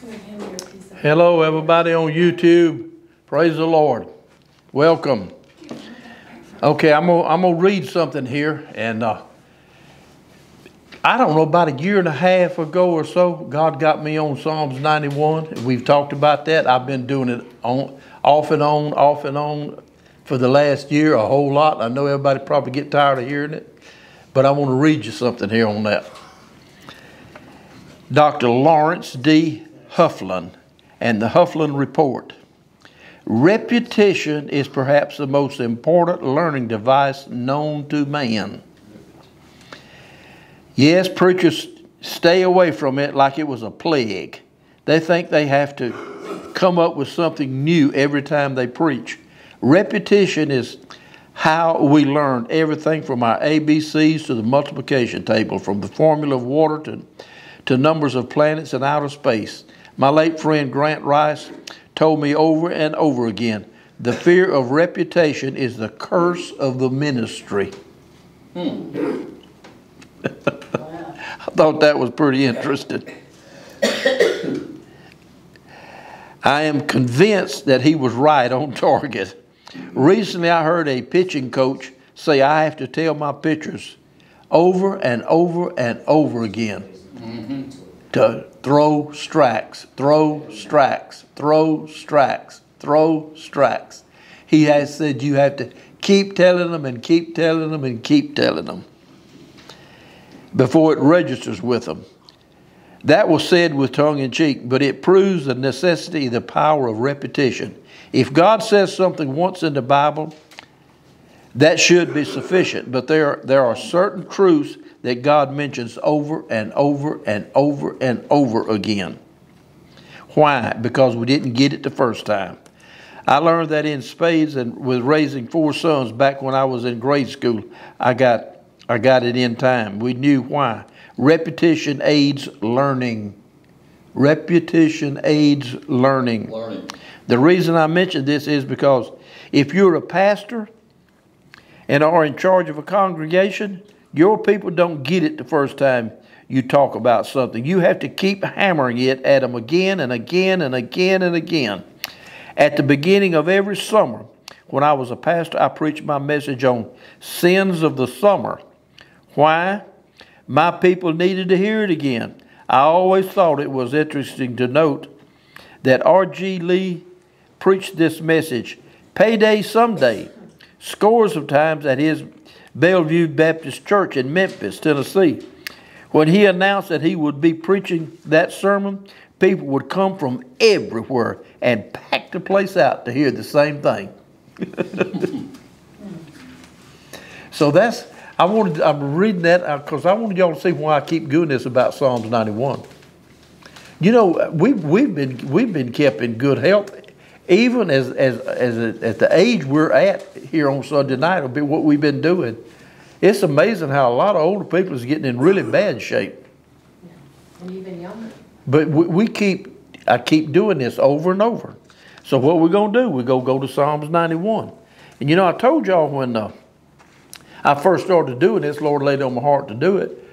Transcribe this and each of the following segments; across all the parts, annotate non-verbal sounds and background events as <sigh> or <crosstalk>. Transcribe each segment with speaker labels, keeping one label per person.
Speaker 1: Hello, everybody on YouTube. Praise the Lord. Welcome. Okay, I'm gonna, I'm gonna read something here, and uh, I don't know about a year and a half ago or so, God got me on Psalms 91. We've talked about that. I've been doing it on, off and on, off and on for the last year, a whole lot. I know everybody probably get tired of hearing it, but I want to read you something here on that. Dr. Lawrence D. Hufflin and the Hufflin Report. Repetition is perhaps the most important learning device known to man. Yes, preachers stay away from it like it was a plague. They think they have to come up with something new every time they preach. Repetition is how we learn everything from our ABCs to the multiplication table, from the formula of water to, to numbers of planets in outer space. My late friend Grant Rice told me over and over again the fear of reputation is the curse of the ministry. Hmm. <laughs> I thought that was pretty interesting. I am convinced that he was right on target. Recently, I heard a pitching coach say I have to tell my pitchers over and over and over again mm-hmm. To throw strikes, throw strikes, throw strikes, throw strikes. He has said you have to keep telling them and keep telling them and keep telling them before it registers with them. That was said with tongue in cheek, but it proves the necessity, the power of repetition. If God says something once in the Bible, that should be sufficient. But there, there are certain truths that God mentions over and over and over and over again. Why? Because we didn't get it the first time. I learned that in spades and with raising four sons back when I was in grade school. I got I got it in time. We knew why. Repetition aids learning. Repetition aids learning. learning. The reason I mention this is because if you're a pastor and are in charge of a congregation, your people don't get it the first time you talk about something. You have to keep hammering it at them again and again and again and again. At the beginning of every summer, when I was a pastor, I preached my message on sins of the summer. Why? My people needed to hear it again. I always thought it was interesting to note that R.G. Lee preached this message payday someday, scores of times at his Bellevue Baptist Church in Memphis, Tennessee. When he announced that he would be preaching that sermon, people would come from everywhere and pack the place out to hear the same thing. <laughs> so that's I wanted I'm reading that because uh, I wanted y'all to see why I keep doing this about Psalms 91. You know, we we've been we've been kept in good health even as, as, as a, at the age we're at here on Sunday night, will be what we've been doing. It's amazing how a lot of older people is getting in really bad shape.
Speaker 2: Yeah. And even younger.
Speaker 1: But we, we, keep, I keep doing this over and over. So what we're going to do, we're going to go to Psalms 91. And you know, I told y'all when uh, I first started doing this, Lord laid on my heart to do it.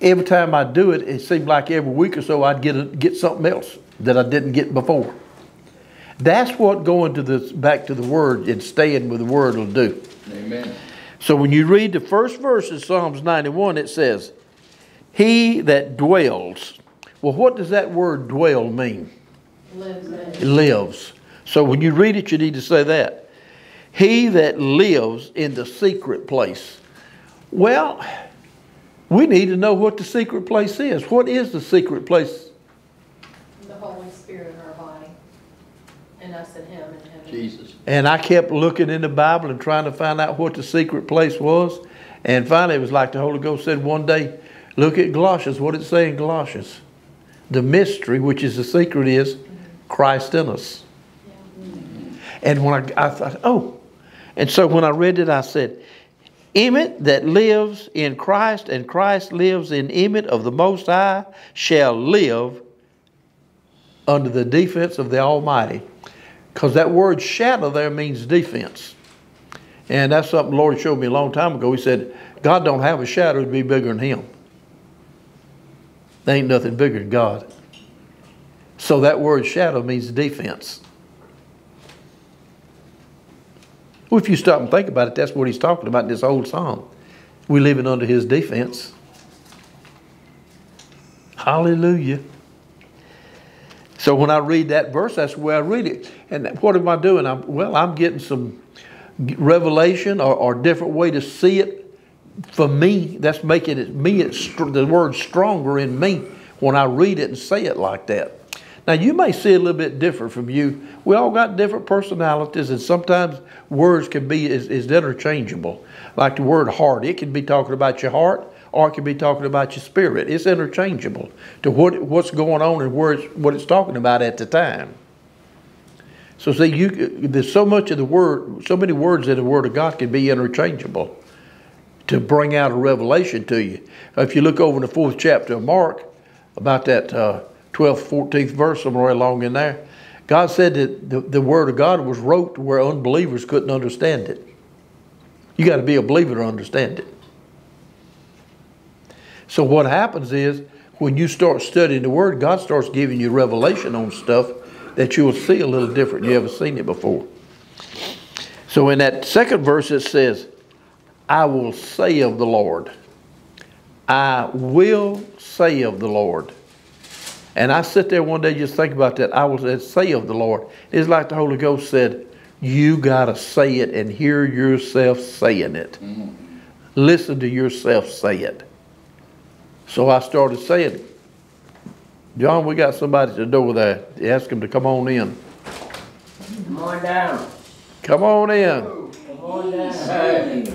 Speaker 1: Every time I do it, it seemed like every week or so I'd get, a, get something else that I didn't get before. That's what going to this back to the Word and staying with the Word will do.
Speaker 3: Amen.
Speaker 1: So when you read the first verse of Psalms 91, it says, He that dwells. Well, what does that word dwell mean?
Speaker 2: Lives.
Speaker 1: lives. So when you read it, you need to say that. He that lives in the secret place. Well, we need to know what the secret place is. What is the secret place
Speaker 2: us and him and him.
Speaker 3: Jesus.
Speaker 1: And I kept looking in the Bible and trying to find out what the secret place was. And finally, it was like the Holy Ghost said one day, look at Galatians, what it say in Galatians. The mystery, which is the secret, is Christ in us. And when I, I thought, oh. And so when I read it, I said, Emmett that lives in Christ and Christ lives in Emmett of the Most High shall live under the defense of the Almighty. Because that word shadow there means defense. And that's something the Lord showed me a long time ago. He said, God don't have a shadow to be bigger than him. There ain't nothing bigger than God. So that word shadow means defense. Well, if you stop and think about it, that's what he's talking about in this whole psalm. We're living under his defense. Hallelujah. So when I read that verse, that's the way I read it. And what am I doing? I'm, well, I'm getting some revelation or, or different way to see it for me. That's making it me it's the word stronger in me when I read it and say it like that. Now you may see a little bit different from you. We all got different personalities, and sometimes words can be is, is interchangeable. Like the word heart, it can be talking about your heart, or it can be talking about your spirit. It's interchangeable to what what's going on and where it's, what it's talking about at the time. So see, you there's so much of the word, so many words in the Word of God can be interchangeable to bring out a revelation to you. If you look over in the fourth chapter of Mark, about that uh, 12th, 14th verse, somewhere along in there, God said that the, the Word of God was wrote where unbelievers couldn't understand it. You got to be a believer to understand it. So what happens is when you start studying the Word, God starts giving you revelation on stuff that you will see a little different. You haven't seen it before. So in that second verse it says, I will say of the Lord. I will say of the Lord. And I sit there one day just think about that. I will say of the Lord. It's like the Holy Ghost said, you got to say it and hear yourself saying it. Mm-hmm. Listen to yourself say it. So I started saying, John, we got somebody at the door there. Ask him to come on in.
Speaker 3: Come on down.
Speaker 1: Come on in.
Speaker 3: Come on down. Hey.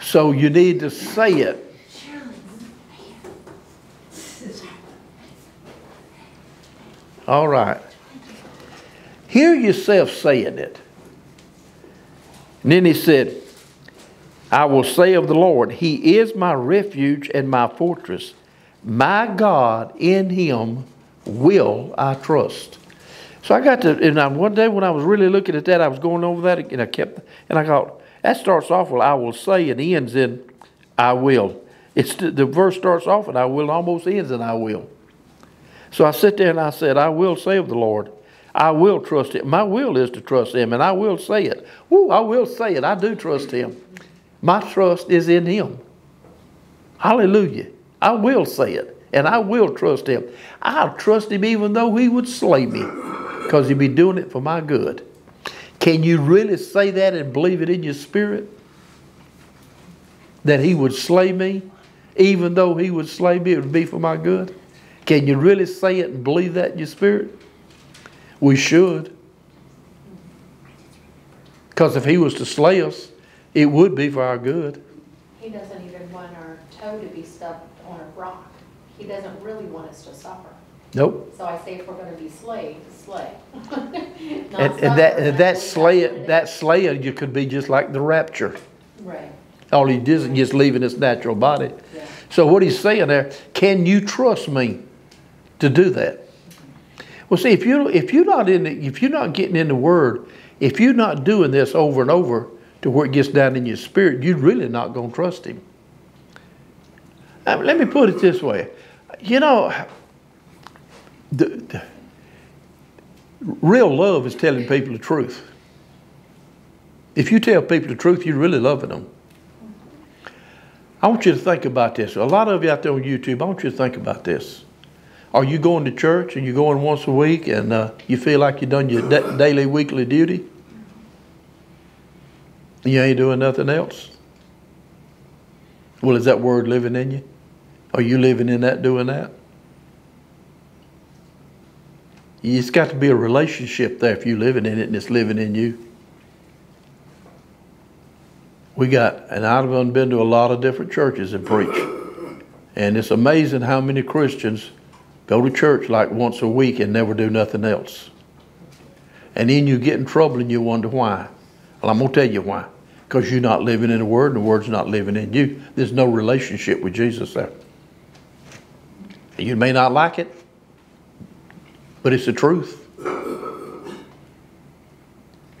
Speaker 1: So you need to say it. All right. Hear yourself saying it. And then he said, I will say of the Lord, He is my refuge and my fortress. My God, in Him will I trust. So I got to, and one day when I was really looking at that, I was going over that, and I kept, and I thought, that starts off with I will say and ends in I will. It's the, the verse starts off and I will, almost ends in I will. So I sit there and I said, I will say of the Lord, I will trust Him. My will is to trust Him, and I will say it. Ooh, I will say it. I do trust Him. My trust is in Him. Hallelujah. I will say it, and I will trust Him. I'll trust Him even though He would slay me, because He'd be doing it for my good. Can you really say that and believe it in your spirit? That He would slay me, even though He would slay me, it would be for my good? Can you really say it and believe that in your spirit? We should. Because if he was to slay us, it would be for our good.
Speaker 2: He doesn't even want our toe to be stuck on a rock. He doesn't really want us to suffer.
Speaker 1: Nope.
Speaker 2: So I say if we're gonna be slayed, slay. <laughs>
Speaker 1: And, and that, that
Speaker 2: got
Speaker 1: that slaying, you could be just like the rapture.
Speaker 2: Right,
Speaker 1: All he does is just leaving his natural body.
Speaker 2: yeah.
Speaker 1: So what he's saying there, can you trust me to do that? Well, see, if you if you're not in the, if you're not getting in the Word, if you're not doing this over and over to where it gets down in your spirit, you're really not going to trust Him. Uh, let me put it this way, you know, the, the real love is telling people the truth. If you tell people the truth, you're really loving them. I want you to think about this. A lot of you out there on YouTube, I want you to think about this. Are you going to church and you're going once a week and uh, you feel like you've done your da- daily, weekly duty? You ain't doing nothing else? Well, is that word living in you? Are you living in that, doing that? It's got to be a relationship there if you're living in it and it's living in you. We got, and I've been to a lot of different churches and preach. And it's amazing how many Christians go to church like once a week and never do nothing else. And then you get in trouble and you wonder why. Well, I'm going to tell you why. Because you're not living in the Word and the Word's not living in you. There's no relationship with Jesus there. You may not like it, but it's the truth.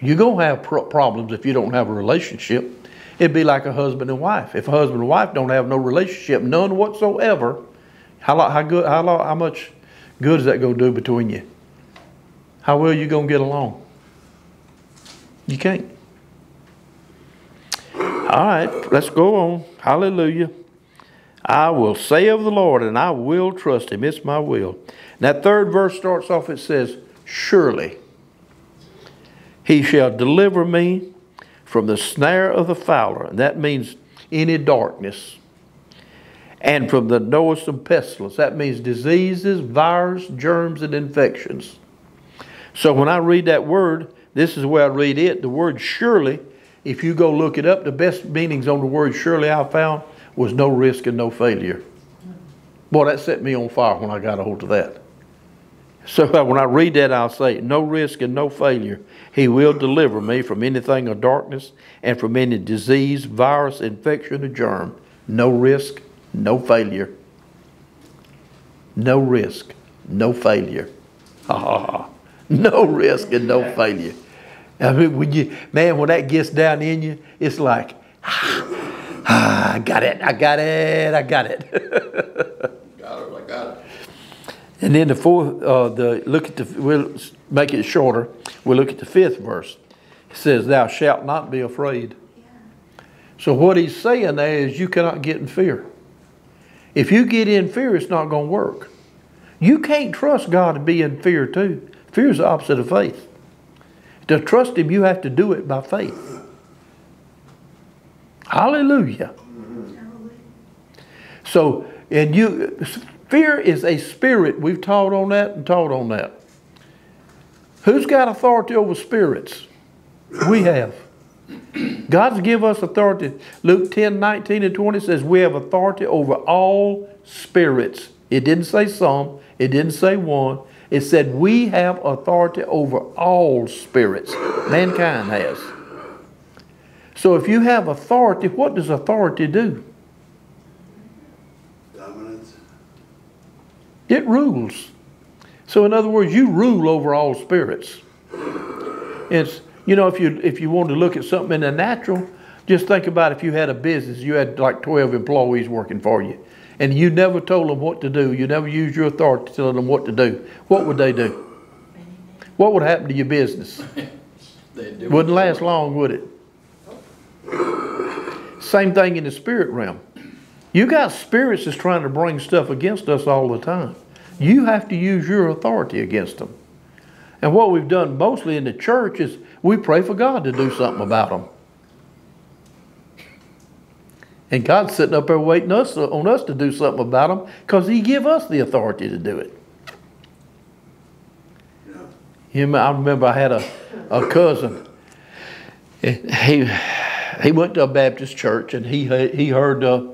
Speaker 1: You're going to have pro- problems if you don't have a relationship. It'd be like a husband and wife. If a husband and wife don't have no relationship, none whatsoever, How, how good, how, how much good is that going to do between you? How well you going to get along? You can't. All right, let's go on. Hallelujah. I will say of the Lord, and I will trust him. It's my will. That third verse starts off, it says, Surely he shall deliver me from the snare of the fowler. And that means any darkness. And from the noisome pestilence. That means diseases, virus, germs, and infections. So when I read that word, this is way I read it. The word surely, if you go look it up, the best meanings on the word surely I found was no risk and no failure. Boy, that set me on fire when I got a hold of that. So <laughs> when I read that, I'll say, no risk and no failure. He will deliver me from anything of darkness and from any disease, virus, infection, or germ. No risk, no failure. No risk, no failure. <laughs> Ha ha ha. No risk and no failure. I mean, when you, man, when that gets down in you, it's like, <sighs> ah, I got it, I got it, I got it. <laughs>
Speaker 4: Got it, I got it.
Speaker 1: And then the fourth, uh, the look at the, we'll make it shorter. We'll look at the fifth verse. It says, "Thou shalt not be afraid." Yeah. So what he's saying there is, you cannot get in fear. If you get in fear, it's not going to work. You can't trust God to be in fear too. Fear is the opposite of faith. To trust Him, you have to do it by faith. Hallelujah. So, and you, fear is a spirit. We've taught on that and taught on that. Who's got authority over spirits? We have. God's give us authority. Luke 10, 19 and 20 says we have authority over all spirits. It didn't say some, it didn't say one. It said we have authority over all spirits. Mankind has. So if you have authority, what does authority do?
Speaker 4: Dominance.
Speaker 1: It rules. So in other words, you rule over all spirits. It's you know if you if you want to look at something in the natural, just think about if you had a business, you had like twelve employees working for you, and you never told them what to do. You never used your authority to tell them what to do. What would they do? What would happen to your business? <laughs> Wouldn't last long, would it? Same thing in the spirit realm. You got spirits that's trying to bring stuff against us all the time. You have to use your authority against them. And what we've done mostly in the church is we pray for God to do something about them. And God's sitting up there waiting us on us to do something about them because He give us the authority to do it. Know, I remember I had a, a cousin. He he went to a Baptist church and he he- he heard uh,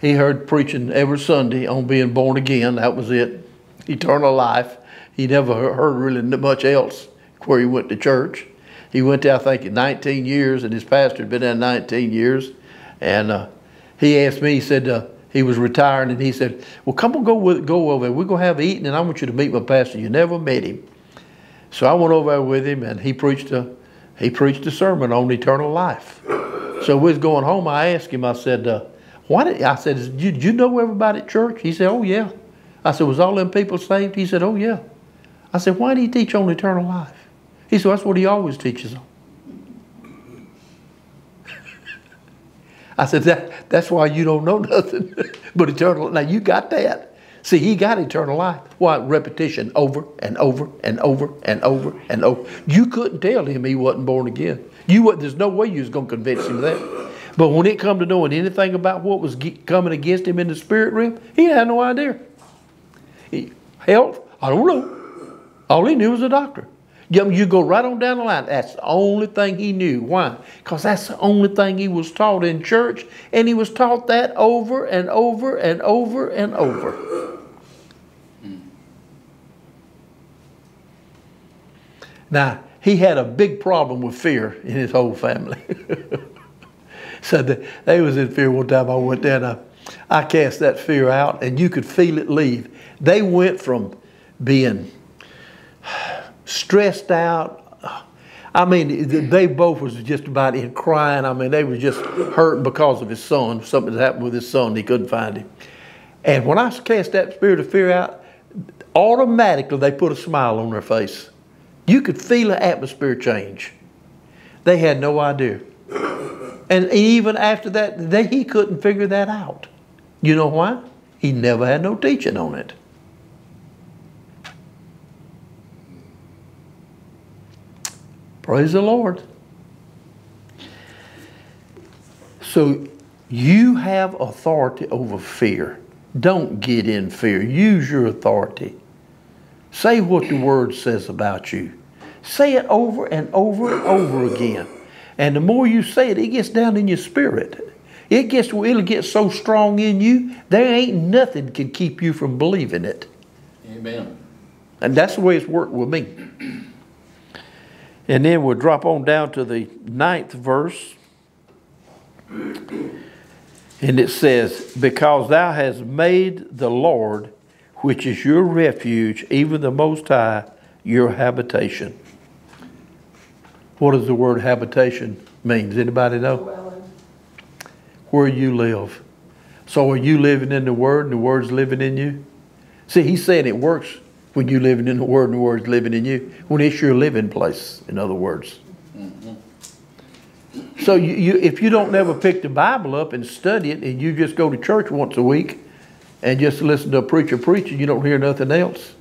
Speaker 1: he heard preaching every Sunday on being born again. That was it, eternal life. He never heard really much else where he went to church. He went there, I think, in 19 years, and his pastor had been there 19 years. And uh, he asked me, he said, uh, he was retiring, and he said, Well, come on, go, with, go over there. We're going to have eating, and I want you to meet my pastor. You never met him. So I went over there with him, and he preached a, he preached a sermon on eternal life. So we was going home. I asked him. I said, uh, "Why did?" I said, did you, did you know everybody at church?" He said, "Oh yeah." I said, "Was all them people saved?" He said, "Oh yeah." I said, "Why did he teach on eternal life?" He said, "That's what he always teaches on." I said, that, "That's why you don't know <laughs> nothing but eternal." Now you got that. See, he got eternal life. Why? Repetition over and over and over and over and over. You couldn't tell him he wasn't born again. You There's no way you was going to convince him of that. But when it come to knowing anything about what was coming against him in the spirit realm, he had no idea. He, health, I don't know. All he knew was a doctor. You, go right on down the line. That's the only thing he knew. Why? Because that's the only thing he was taught in church, and he was taught that over and over and over and over. Now, he had a big problem with fear in his whole family. <laughs> so the, they was in fear one time. I went and I, I cast that fear out, and you could feel it leave. They went from being stressed out. I mean, they both was just about in crying. I mean, they were just hurting because of his son. Something happened with his son. He couldn't find him. And when I cast that spirit of fear out, automatically they put a smile on their face. You could feel an atmosphere change. They had no idea. And even after that, they, he couldn't figure that out. You know why? He never had no teaching on it. Praise the Lord. So you have authority over fear. Don't get in fear. Use your authority. Say what the word says about you. Say it over and over and over again. And the more you say it, it gets down in your spirit. It gets it'll get so strong in you, there ain't nothing can keep you from believing it.
Speaker 4: Amen.
Speaker 1: And that's the way it's worked with me. And then we'll drop on down to the ninth verse. And it says, Because thou hast made the Lord, which is your refuge, even the Most High, your habitation. What does the word habitation mean? Does anybody know? Where you live. So are you living in the Word and the Word's living in you? See, he's saying it works when you're living in the Word and the Word's living in you. When it's your living place, in other words. Mm-hmm. So you, you, if you don't never pick the Bible up and study it, and you just go to church once a week and just listen to a preacher preaching, you don't hear nothing else.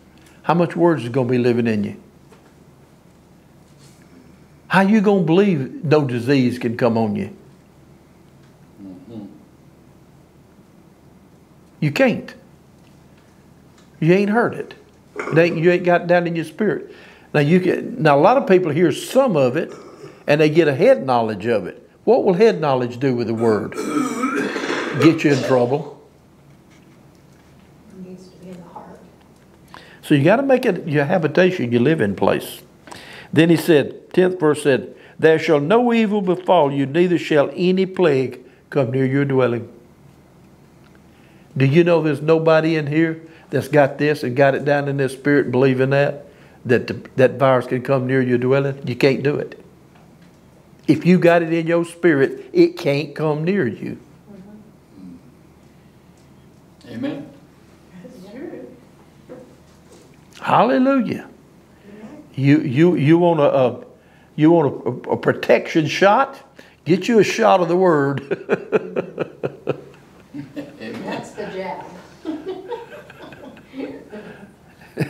Speaker 1: How much words is going to be living in you? How you going to believe no disease can come on you? Mm-hmm. You can't. You ain't heard it. You ain't got down in your spirit. Now you can. Now a lot of people hear some of it, and they get a head knowledge of it. What will head knowledge do with the word? Get you in trouble.
Speaker 2: It needs to be in the heart.
Speaker 1: So you got to make it your habitation, your living place. Then he said, tenth verse said, "There shall no evil befall you, neither shall any plague come near your dwelling." Do you know there's nobody in here that's got this and got it down in their spirit and believing that that the, that virus can come near your dwelling? You can't do it. If you got it in your spirit, it can't come near you. Mm-hmm.
Speaker 4: Amen.
Speaker 1: Hallelujah. You you you want a, a you want a, a protection shot? Get you a shot of the word. <laughs>
Speaker 4: Amen.
Speaker 2: That's the jab.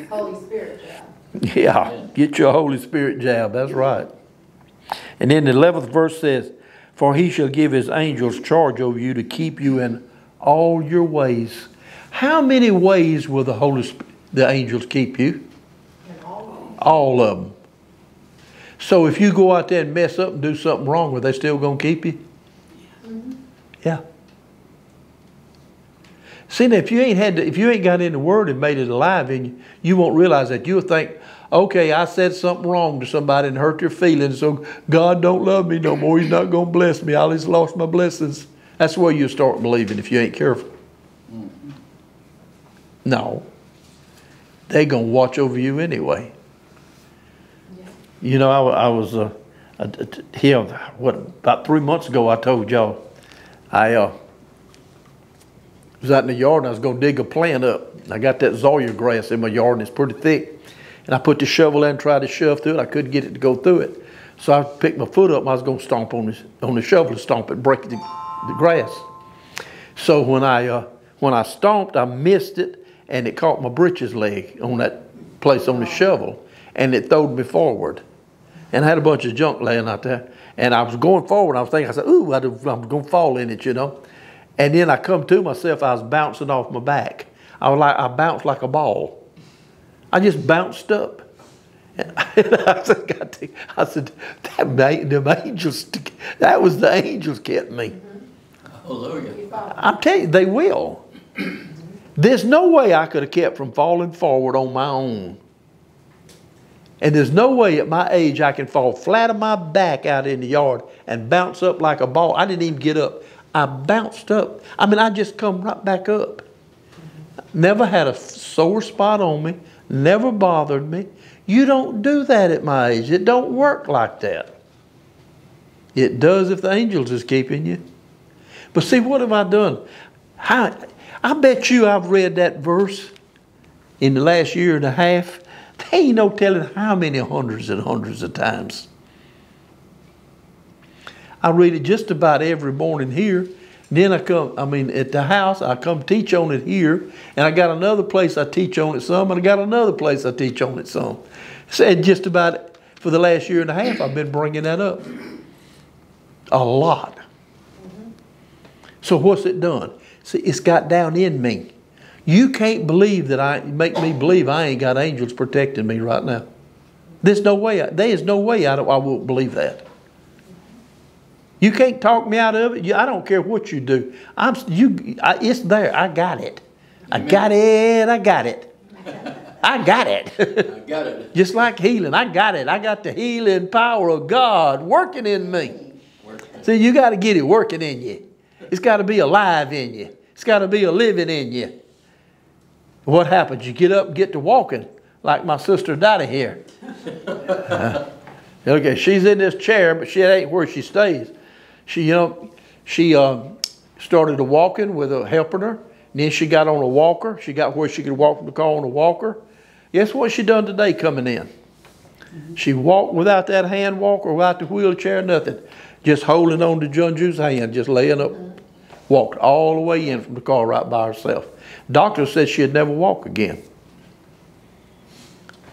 Speaker 2: Holy Spirit jab.
Speaker 1: yeah, get your Holy Spirit jab. That's right. And then the eleventh verse says, "For he shall give his angels charge over you to keep you in all your ways." How many ways will the Holy the angels keep you?
Speaker 2: All
Speaker 1: All of them. So if you go out there and mess up and do something wrong, are they still going to keep you? Mm-hmm. Yeah. See, now, if you ain't had, to, if you ain't got in the Word and made it alive in you, you won't realize that. You'll think, okay, I said something wrong to somebody and hurt their feelings, so God don't love me no more. He's not going to bless me. I just lost my blessings. That's where you start believing if you ain't careful. No. They're going to watch over you anyway.
Speaker 2: Yeah.
Speaker 1: You know, I, I was uh, uh, here, what, about three months ago, I told y'all, I uh, was out in the yard and I was going to dig a plant up. I got that Zoysia grass in my yard and it's pretty thick. And I put the shovel in and tried to shove through it. I couldn't get it to go through it. So I picked my foot up and I was going to stomp on, this, on the shovel and stomp it, break the, the grass. So when I, uh, when I stomped, I missed it and it caught my britches leg on that place on the shovel and it throwed me forward. And I had a bunch of junk laying out there. And I was going forward. I was thinking, I said, ooh, I'm going to fall in it, you know. And then I come to myself, I was bouncing off my back. I was like, I bounced like a ball. I just bounced up. And <laughs> I said, God, I said, that ma- them angels, that was the angels kept me.
Speaker 4: Hallelujah.
Speaker 1: I'm telling you, they will. There's no way I could have kept from falling forward on my own. And there's no way at my age I can fall flat on my back out in the yard and bounce up like a ball. I didn't even get up. I bounced up. I mean, I just come right back up. Never had a sore spot on me. Never bothered me. You don't do that at my age. It don't work like that. It does if the angels is keeping you. But see, what have I done? How, I bet you I've read that verse in the last year and a half. There ain't no telling how many hundreds and hundreds of times. I read it just about every morning here. Then I come, I mean, at the house, I come teach on it here, and I got another place I teach on it some, and I got another place I teach on it some. Said just about for the last year and a half, I've been bringing that up. A lot. So what's it done? See, it's got down in me. You can't believe that I make me believe I ain't got angels protecting me right now. There's no way. I, there is no way I, don't, I won't believe that. You can't talk me out of it. You, I don't care what you do. I'm you. I, it's there. I got it. I got it. I got it. I got it. <laughs>
Speaker 4: I got it. <laughs>
Speaker 1: Just like healing, I got it. I got the healing power of God working in me. See, you got to get it working in you. It's got to be alive in you. It's got to be a living in you. What happens? You get up get to walking, like my sister Dottie here. <laughs> Uh, okay, she's in this chair, but she ain't where she stays. She, you know, she uh, started to walking with a helping her. And then she got on a walker. She got where she could walk from the car on a walker. Guess what she done today coming in? She walked without that hand walker, without the wheelchair, nothing. Just holding on to Junju's hand, just laying up. Walked all the way in from the car right by herself. Doctor said she'd never walk again.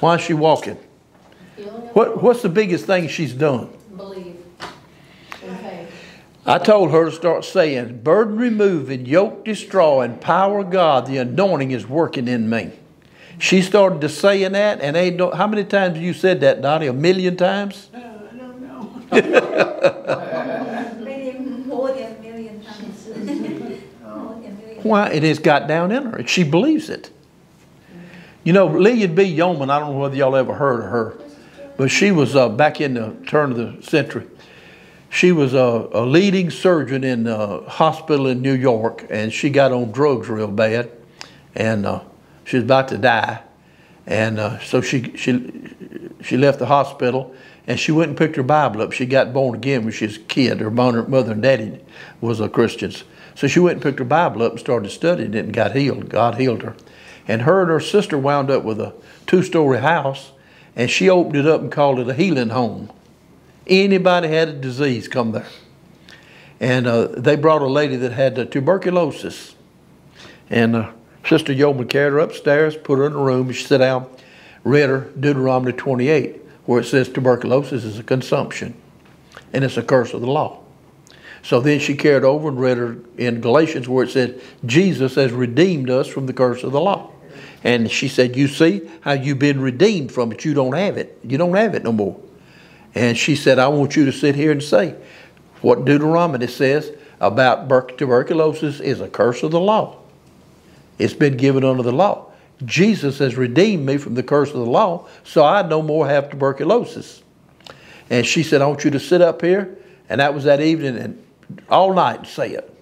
Speaker 1: Why is she walking? What, what's the biggest thing she's done?
Speaker 2: Believe in faith.
Speaker 1: I told her to start saying, burden removing, yoke destroying, power of God, the anointing is working in me. She started to saying that, and ain't no, how many times have you said that, Donnie? A million times?
Speaker 3: I don't know. <laughs>
Speaker 5: Maybe <laughs> more than a million times. More than a million.
Speaker 1: Why? It has got down in her, she believes it. You know, Lilian B. Yeoman, I don't know whether y'all ever heard of her, but she was uh, back in the turn of the century. She was a, a leading surgeon in a hospital in New York, and she got on drugs real bad, and uh, she was about to die. And uh, so she, she, she left the hospital, and she went and picked her Bible up. She got born again when she was a kid. Her mother, and daddy was a Christians. So she went and picked her Bible up and started studying it and got healed. God healed her. And her and her sister wound up with a two-story house, and she opened it up and called it a healing home. Anybody had a disease, come there. And uh, they brought a lady that had uh, tuberculosis. And uh, Sister Yeoman carried her upstairs, put her in a room, she sat down, read her Deuteronomy 28, where it says tuberculosis is a consumption, and it's a curse of the law. So then she carried over and read her in Galatians where it said, Jesus has redeemed us from the curse of the law. And she said, You see how you've been redeemed from it. You don't have it. You don't have it no more. And she said, I want you to sit here and say what Deuteronomy says about ber- tuberculosis is a curse of the law. It's been given under the law. Jesus has redeemed me from the curse of the law, so I no more have tuberculosis. And she said, I want you to sit up here. And that was that evening and all night and say it.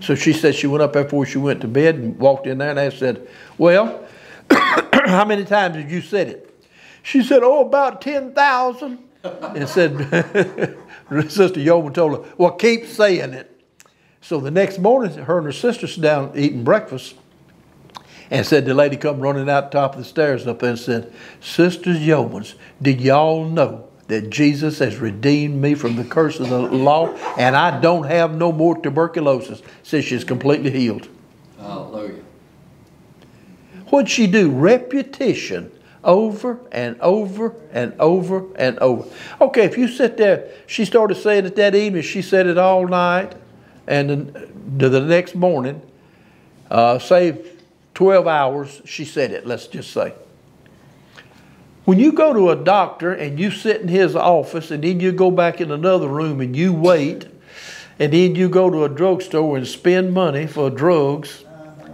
Speaker 1: So she said she went up before she went to bed and walked in there and I said, Well, <coughs> how many times have you said it? She said, Oh, about 10,000. And said, <laughs> Sister Yeoman told her, Well, keep saying it. So the next morning, her and her sister sat down eating breakfast and said the lady come running out top of the stairs up there and said, Sisters Yeomans, did y'all know that Jesus has redeemed me from the curse of the law and I don't have no more tuberculosis? Says she's completely healed.
Speaker 4: Hallelujah.
Speaker 1: What'd she do? Repetition over and over and over and over. Okay, if you sit there, she started saying it that evening, she said it all night, and to the next morning, uh, say 12 hours, she said it, let's just say. When you go to a doctor and you sit in his office and then you go back in another room and you wait, and then you go to a drugstore and spend money for drugs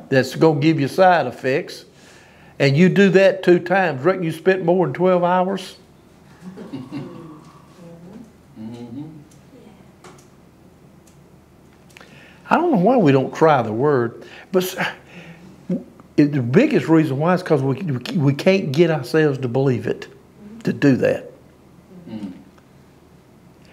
Speaker 1: that's going to give you side effects, and you do that two times, reckon you spent more than 12 hours? Mm-hmm. I don't know why we don't try the word, but it- the biggest reason why is because we, we can't get ourselves to believe it, to do that. Mm-hmm.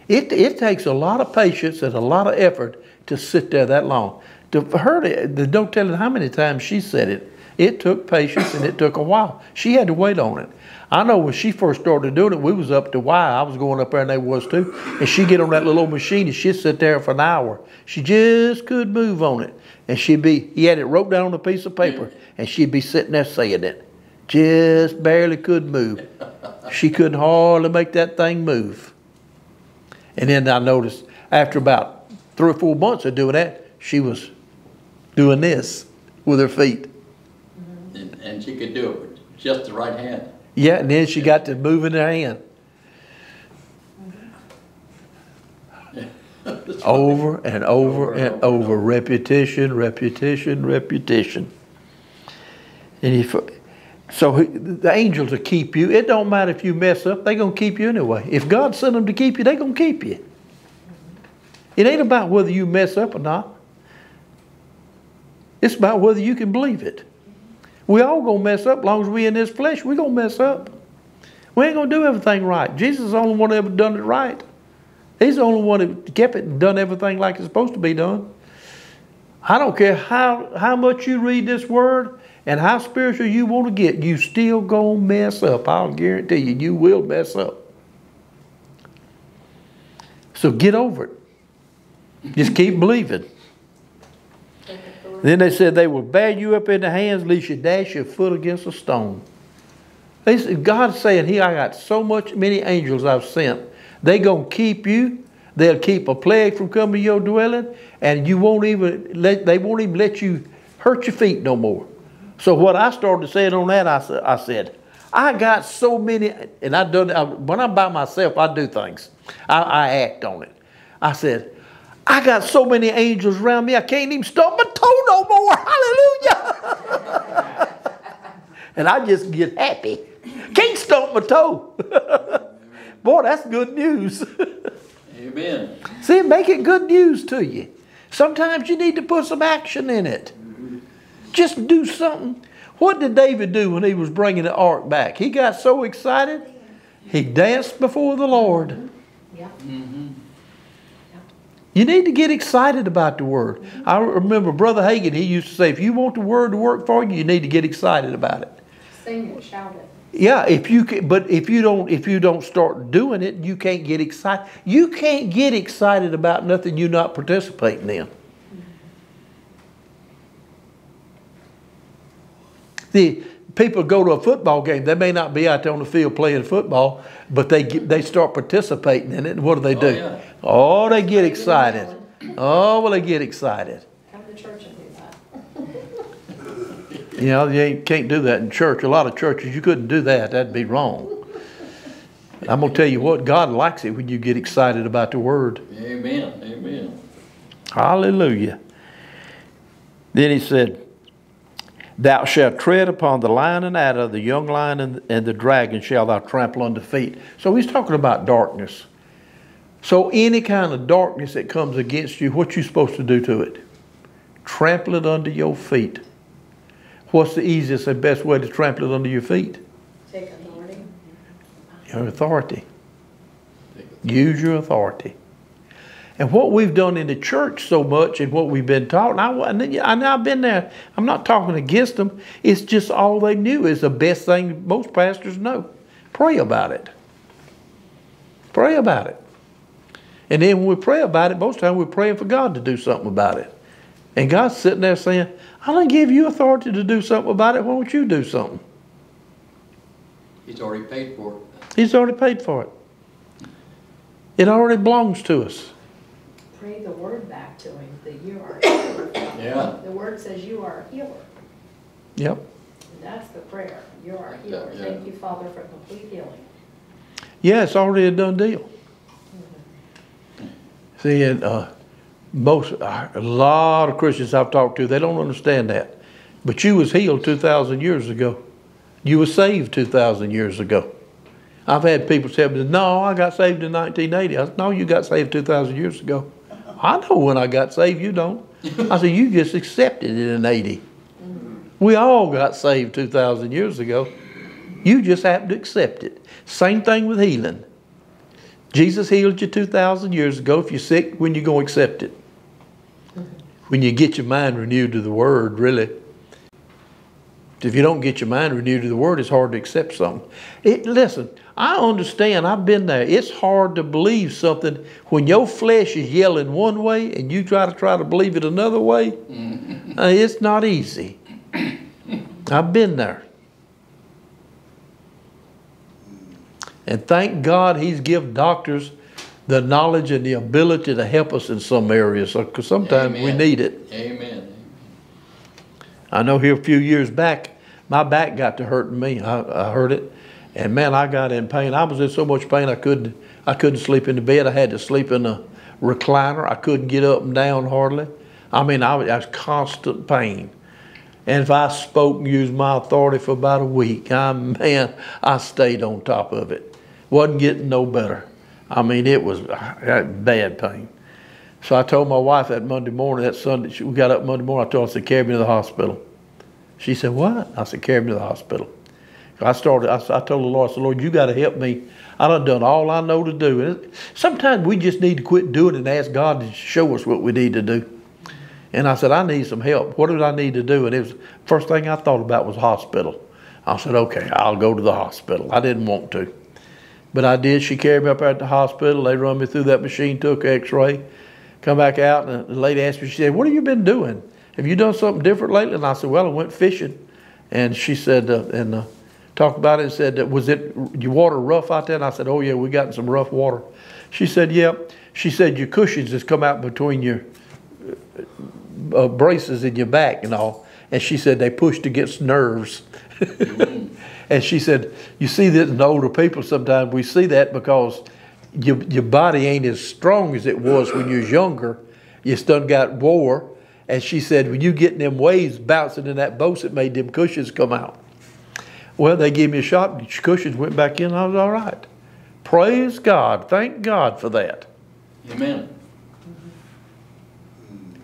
Speaker 1: It, it takes a lot of patience and a lot of effort to sit there that long. To her to, don't tell it how many times she said it. It took patience and it took a while. She had to wait on it. I know when she first started doing it, we was up to Y. I was going up there and they was too. And she'd get on that little machine and she'd sit there for an hour. She just could move on it. And she'd be, he had it wrote down on a piece of paper and she'd be sitting there saying it. Just barely could move. She couldn't hardly make that thing move. And then I noticed after about three or four months of doing that, she was doing this with her feet.
Speaker 4: And, and she could do it with just the right hand.
Speaker 1: Yeah, and then she got to moving her hand. <laughs> Over and over and over, repetition, repetition, repetition. And if, so the angels will keep you. It don't matter if you mess up; they're gonna keep you anyway. If God sent them to keep you, they're gonna keep you. It ain't about whether you mess up or not. It's about whether you can believe it. We all gonna mess up. As long as we in this flesh, we gonna mess up. We ain't gonna do everything right. Jesus is the only one that ever done it right. He's the only one that kept it and done everything like it's supposed to be done. I don't care how, how much you read this word and how spiritual you want to get, you still gonna mess up. I'll guarantee you, you will mess up. So get over it. Just keep believing.
Speaker 2: Authority.
Speaker 1: Then they said they will bear you up in the hands, lest you dash your foot against a stone. They said, God's saying, He, I got so much, many angels I've sent. They gonna keep you. They'll keep a plague from coming to your dwelling, and you won't even let. They won't even let you hurt your feet no more. So what I started saying on that, I said, I said, I got so many, and I done. I, when I'm by myself, I do things. I, I act on it. I said, I got so many angels around me, I can't even stump my toe no more. Hallelujah. and I just get happy. Can't stump my toe. <laughs> Boy, that's good news.
Speaker 4: Amen.
Speaker 1: See, make it good news to you. Sometimes you need to put some action in it. Just do something. What did David do when he was bringing the ark back? He got so excited, he danced before the Lord.
Speaker 2: Yeah. Mm-hmm.
Speaker 1: You need to get excited about the word. I remember Brother Hagin, he used to say, if you want the word to work for you, you need to get excited about it.
Speaker 2: Sing it, shout it.
Speaker 1: Yeah, if you can, but if you don't, if you don't start doing it, you can't get excited. You can't get excited about nothing you're not participating in. The people go to a football game. They may not be out there on the field playing football, but they get, they start participating in it. And what do they
Speaker 4: Oh,
Speaker 1: do?
Speaker 4: yeah.
Speaker 1: Oh, they get excited. Oh, well, they get excited.
Speaker 2: Come to church and do that.
Speaker 1: You know, you can't do that in church. A lot of churches, you couldn't do that. That'd be wrong. I'm going to tell you what, God likes it when you get excited about the word.
Speaker 4: Amen. Amen.
Speaker 1: Hallelujah. Then he said, Thou shalt tread upon the lion and adder, the young lion and, and the dragon shall thou trample under feet. So he's talking about darkness. So any kind of darkness that comes against you, what you supposed to do to it? Trample it under your feet. What's the easiest and best way to trample it under your feet?
Speaker 2: Take authority.
Speaker 1: Your authority. Use your authority. And what we've done in the church so much and what we've been taught, and, I, and I've been there, I'm not talking against them. It's just all they knew is the best thing most pastors know. Pray about it. Pray about it. And then when we pray about it, most of the time we're praying for God to do something about it. And God's sitting there saying, I didn't give you authority to do something about it. Why don't you do something?
Speaker 4: He's already paid for it.
Speaker 1: He's already paid for it. It already belongs to us.
Speaker 2: Pray the word back to him that you are a healer.
Speaker 4: Yeah.
Speaker 2: The word says you are a healer.
Speaker 1: Yep.
Speaker 2: And that's the prayer. You are a healer.
Speaker 4: Yeah, yeah.
Speaker 2: Thank you, Father, for complete healing.
Speaker 1: Yeah, it's already a done deal. See, and uh, most a lot of Christians I've talked to, they don't understand that. But you was healed two thousand years ago. You were saved two thousand years ago. I've had people say, "No, I got saved in 1980." I said, "No, you got saved two thousand years ago." I know when I got saved. You don't. I said, "You just accepted it in '80." We all got saved two thousand years ago. You just happened to accept it. Same thing with healing. Jesus healed you 2,000 years ago. If you're sick, when you going to accept it? when you get your mind renewed to the Word, really. If you don't get your mind renewed to the Word, it's hard to accept something. It, listen, I understand. I've been there. It's hard to believe something when your flesh is yelling one way and you try to try to believe it another way. Uh, it's not easy. I've been there. And thank God He's given doctors the knowledge and the ability to help us in some areas because sometimes we need it.
Speaker 4: Amen.
Speaker 1: I know here a few years back, my back got to hurting me. I, I hurt it, and man, I got in pain. I was in so much pain I couldn't I couldn't sleep in the bed. I had to sleep in a recliner. I couldn't get up and down hardly. I mean, I was, I was constant pain. And if I spoke and used my authority for about a week, I <laughs> man, I stayed on top of it. Wasn't getting no better. I mean, it was uh, bad pain. So I told my wife that Monday morning, that Sunday, she- we got up Monday morning, I told her, I said, carry me to the hospital. She said, what? I said, carry me to the hospital. I started, I, told the Lord, I said, Lord, you got to help me. I done done all I know to do. And sometimes we just need to quit doing it and ask God to show us what we need to do. And I said, I need some help. What did I need to do? And it was, first thing I thought about was hospital. I said, okay, I'll go to the hospital. I didn't want to. But I did. She carried me up there at the hospital. They run me through that machine, took x-ray, come back out, and the lady asked me, she said, what have you been doing? Have you done something different lately? And I said, well, I went fishing. And she said, uh, and uh, talked about it and said, was it your water rough out there? And I said, oh yeah, we got some rough water. She said, yep. She said, your cushions has come out between your uh, braces in your back and all. And she said they pushed against nerves. And she said, you see this in older people sometimes we see that because your, your body ain't as strong as it was when you was younger. You done got wore. And she said, when you get in them waves bouncing in that boat, it made them cushions come out. Well, they gave me a shot, the cushions went back in, I was all right. Praise God. Thank God for that.
Speaker 4: Amen.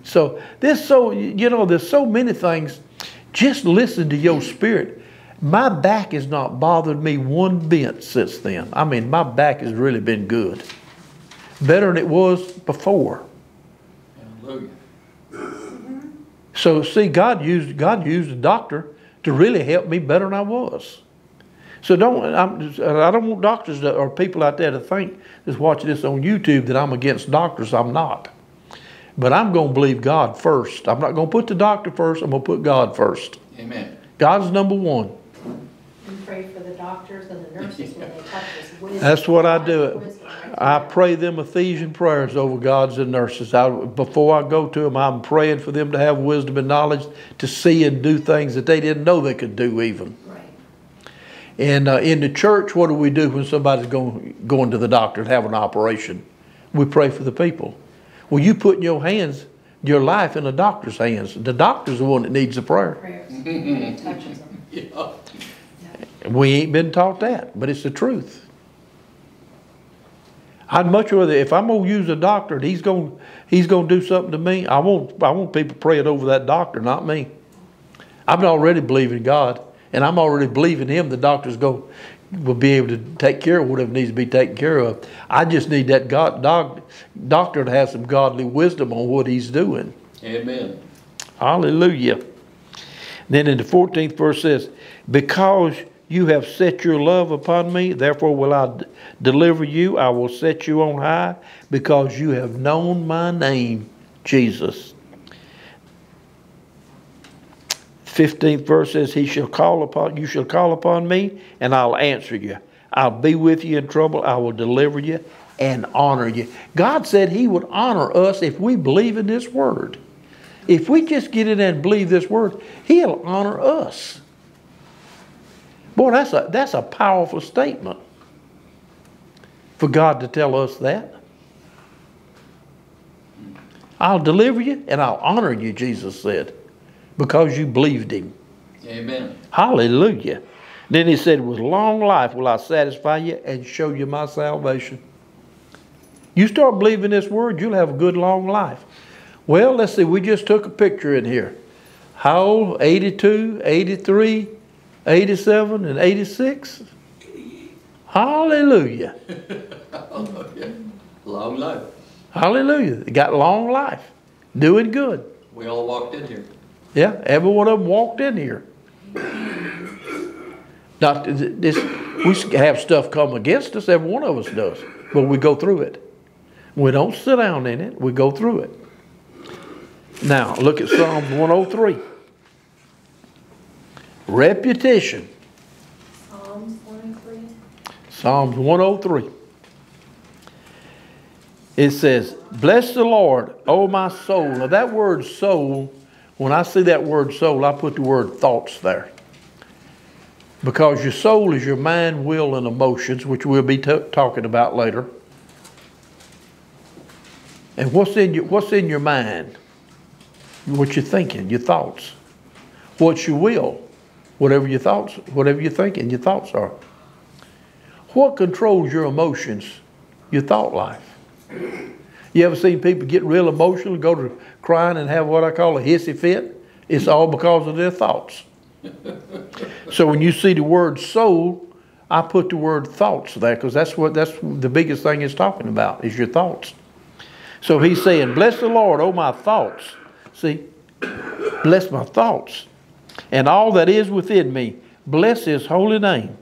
Speaker 1: So there's so you know there's so many things. Just listen to your spirit. My back has not bothered me one bit since then. I mean, my back has really been good, better than it was before.
Speaker 4: Hallelujah.
Speaker 1: So see, God used God used a doctor to really help me better than I was. So don't I'm, I don't want doctors to, or people out there to think that's watching this on YouTube that I'm against doctors. I'm not. But I'm going to believe God first. I'm not going to put the doctor first. I'm going to put God first.
Speaker 4: Amen.
Speaker 1: God's number one.
Speaker 2: And pray for the doctors and the nurses when they touch us. <laughs> Wisdom.
Speaker 1: That's what I do. I pray them Ephesian prayers over gods and nurses. I, before I go to them, I'm praying for them to have wisdom and knowledge to see and do things that they didn't know they could do even.
Speaker 2: Right.
Speaker 1: And uh, in the church, what do we do when somebody's going, going to the doctor to have an operation? We pray for the people. Well, you put in your hands, your life in the doctor's hands. The doctor's the one that needs the prayer.
Speaker 2: Prayers. Touches them. <laughs>
Speaker 4: Yeah.
Speaker 1: We ain't been taught that, but it's the truth. I'd much rather if I'm gonna use a doctor and he's gonna he's gonna do something to me. I want I want people praying over that doctor, not me. I'm already believing God, and I'm already believing Him. The doctor's go will be able to take care of whatever needs to be taken care of. I just need that God doc, doctor to have some godly wisdom on what he's doing.
Speaker 4: Amen.
Speaker 1: Hallelujah. Then in the 14th verse says, Because you have set your love upon me, therefore will I d- deliver you. I will set you on high, because you have known my name, Jesus. 15th verse says, He shall call upon you shall call upon me, and I'll answer you. I'll be with you in trouble, I will deliver you and honor you. God said He would honor us if we believe in this word. If we just get in and believe this word, He'll honor us. Boy, that's a, that's a powerful statement for God to tell us that. I'll deliver you and I'll honor you, Jesus said, because you believed Him.
Speaker 4: Amen.
Speaker 1: Hallelujah. Then He said, With long life will I satisfy you and show you my salvation. You start believing this word, you'll have a good long life. Well, let's see, we just took a picture in here. How old? 82, 83, 87, and 86? Hallelujah.
Speaker 4: Hallelujah. <laughs> Long life.
Speaker 1: Hallelujah. They got long life, doing good.
Speaker 4: We all walked in here.
Speaker 1: Yeah, every one of them walked in here. Not this, we have stuff come against us, every one of us does, but we go through it. We don't sit down in it, we go through it. Now, look at Psalm 103. Repetition,
Speaker 2: Psalms one and three.
Speaker 1: Psalms 103. It says, Bless the Lord, O my soul. Now, that word soul, when I see that word soul, I put the word thoughts there. Because your soul is your mind, will, and emotions, which we'll be talking about later. And what's in your, what's in your mind? What you're thinking, your thoughts. What's your will? Whatever your thoughts, whatever you're thinking, your thoughts are. What controls your emotions? Your thought life. You ever seen people get real emotional, go to crying and have what I call a hissy fit? It's all because of their thoughts. so when you see the word soul, I put the word thoughts there because that's what that's the biggest thing it's talking about is your thoughts. So he's saying, "Bless the Lord, oh my thoughts." See, bless my thoughts, and all that is within me. Bless His holy name.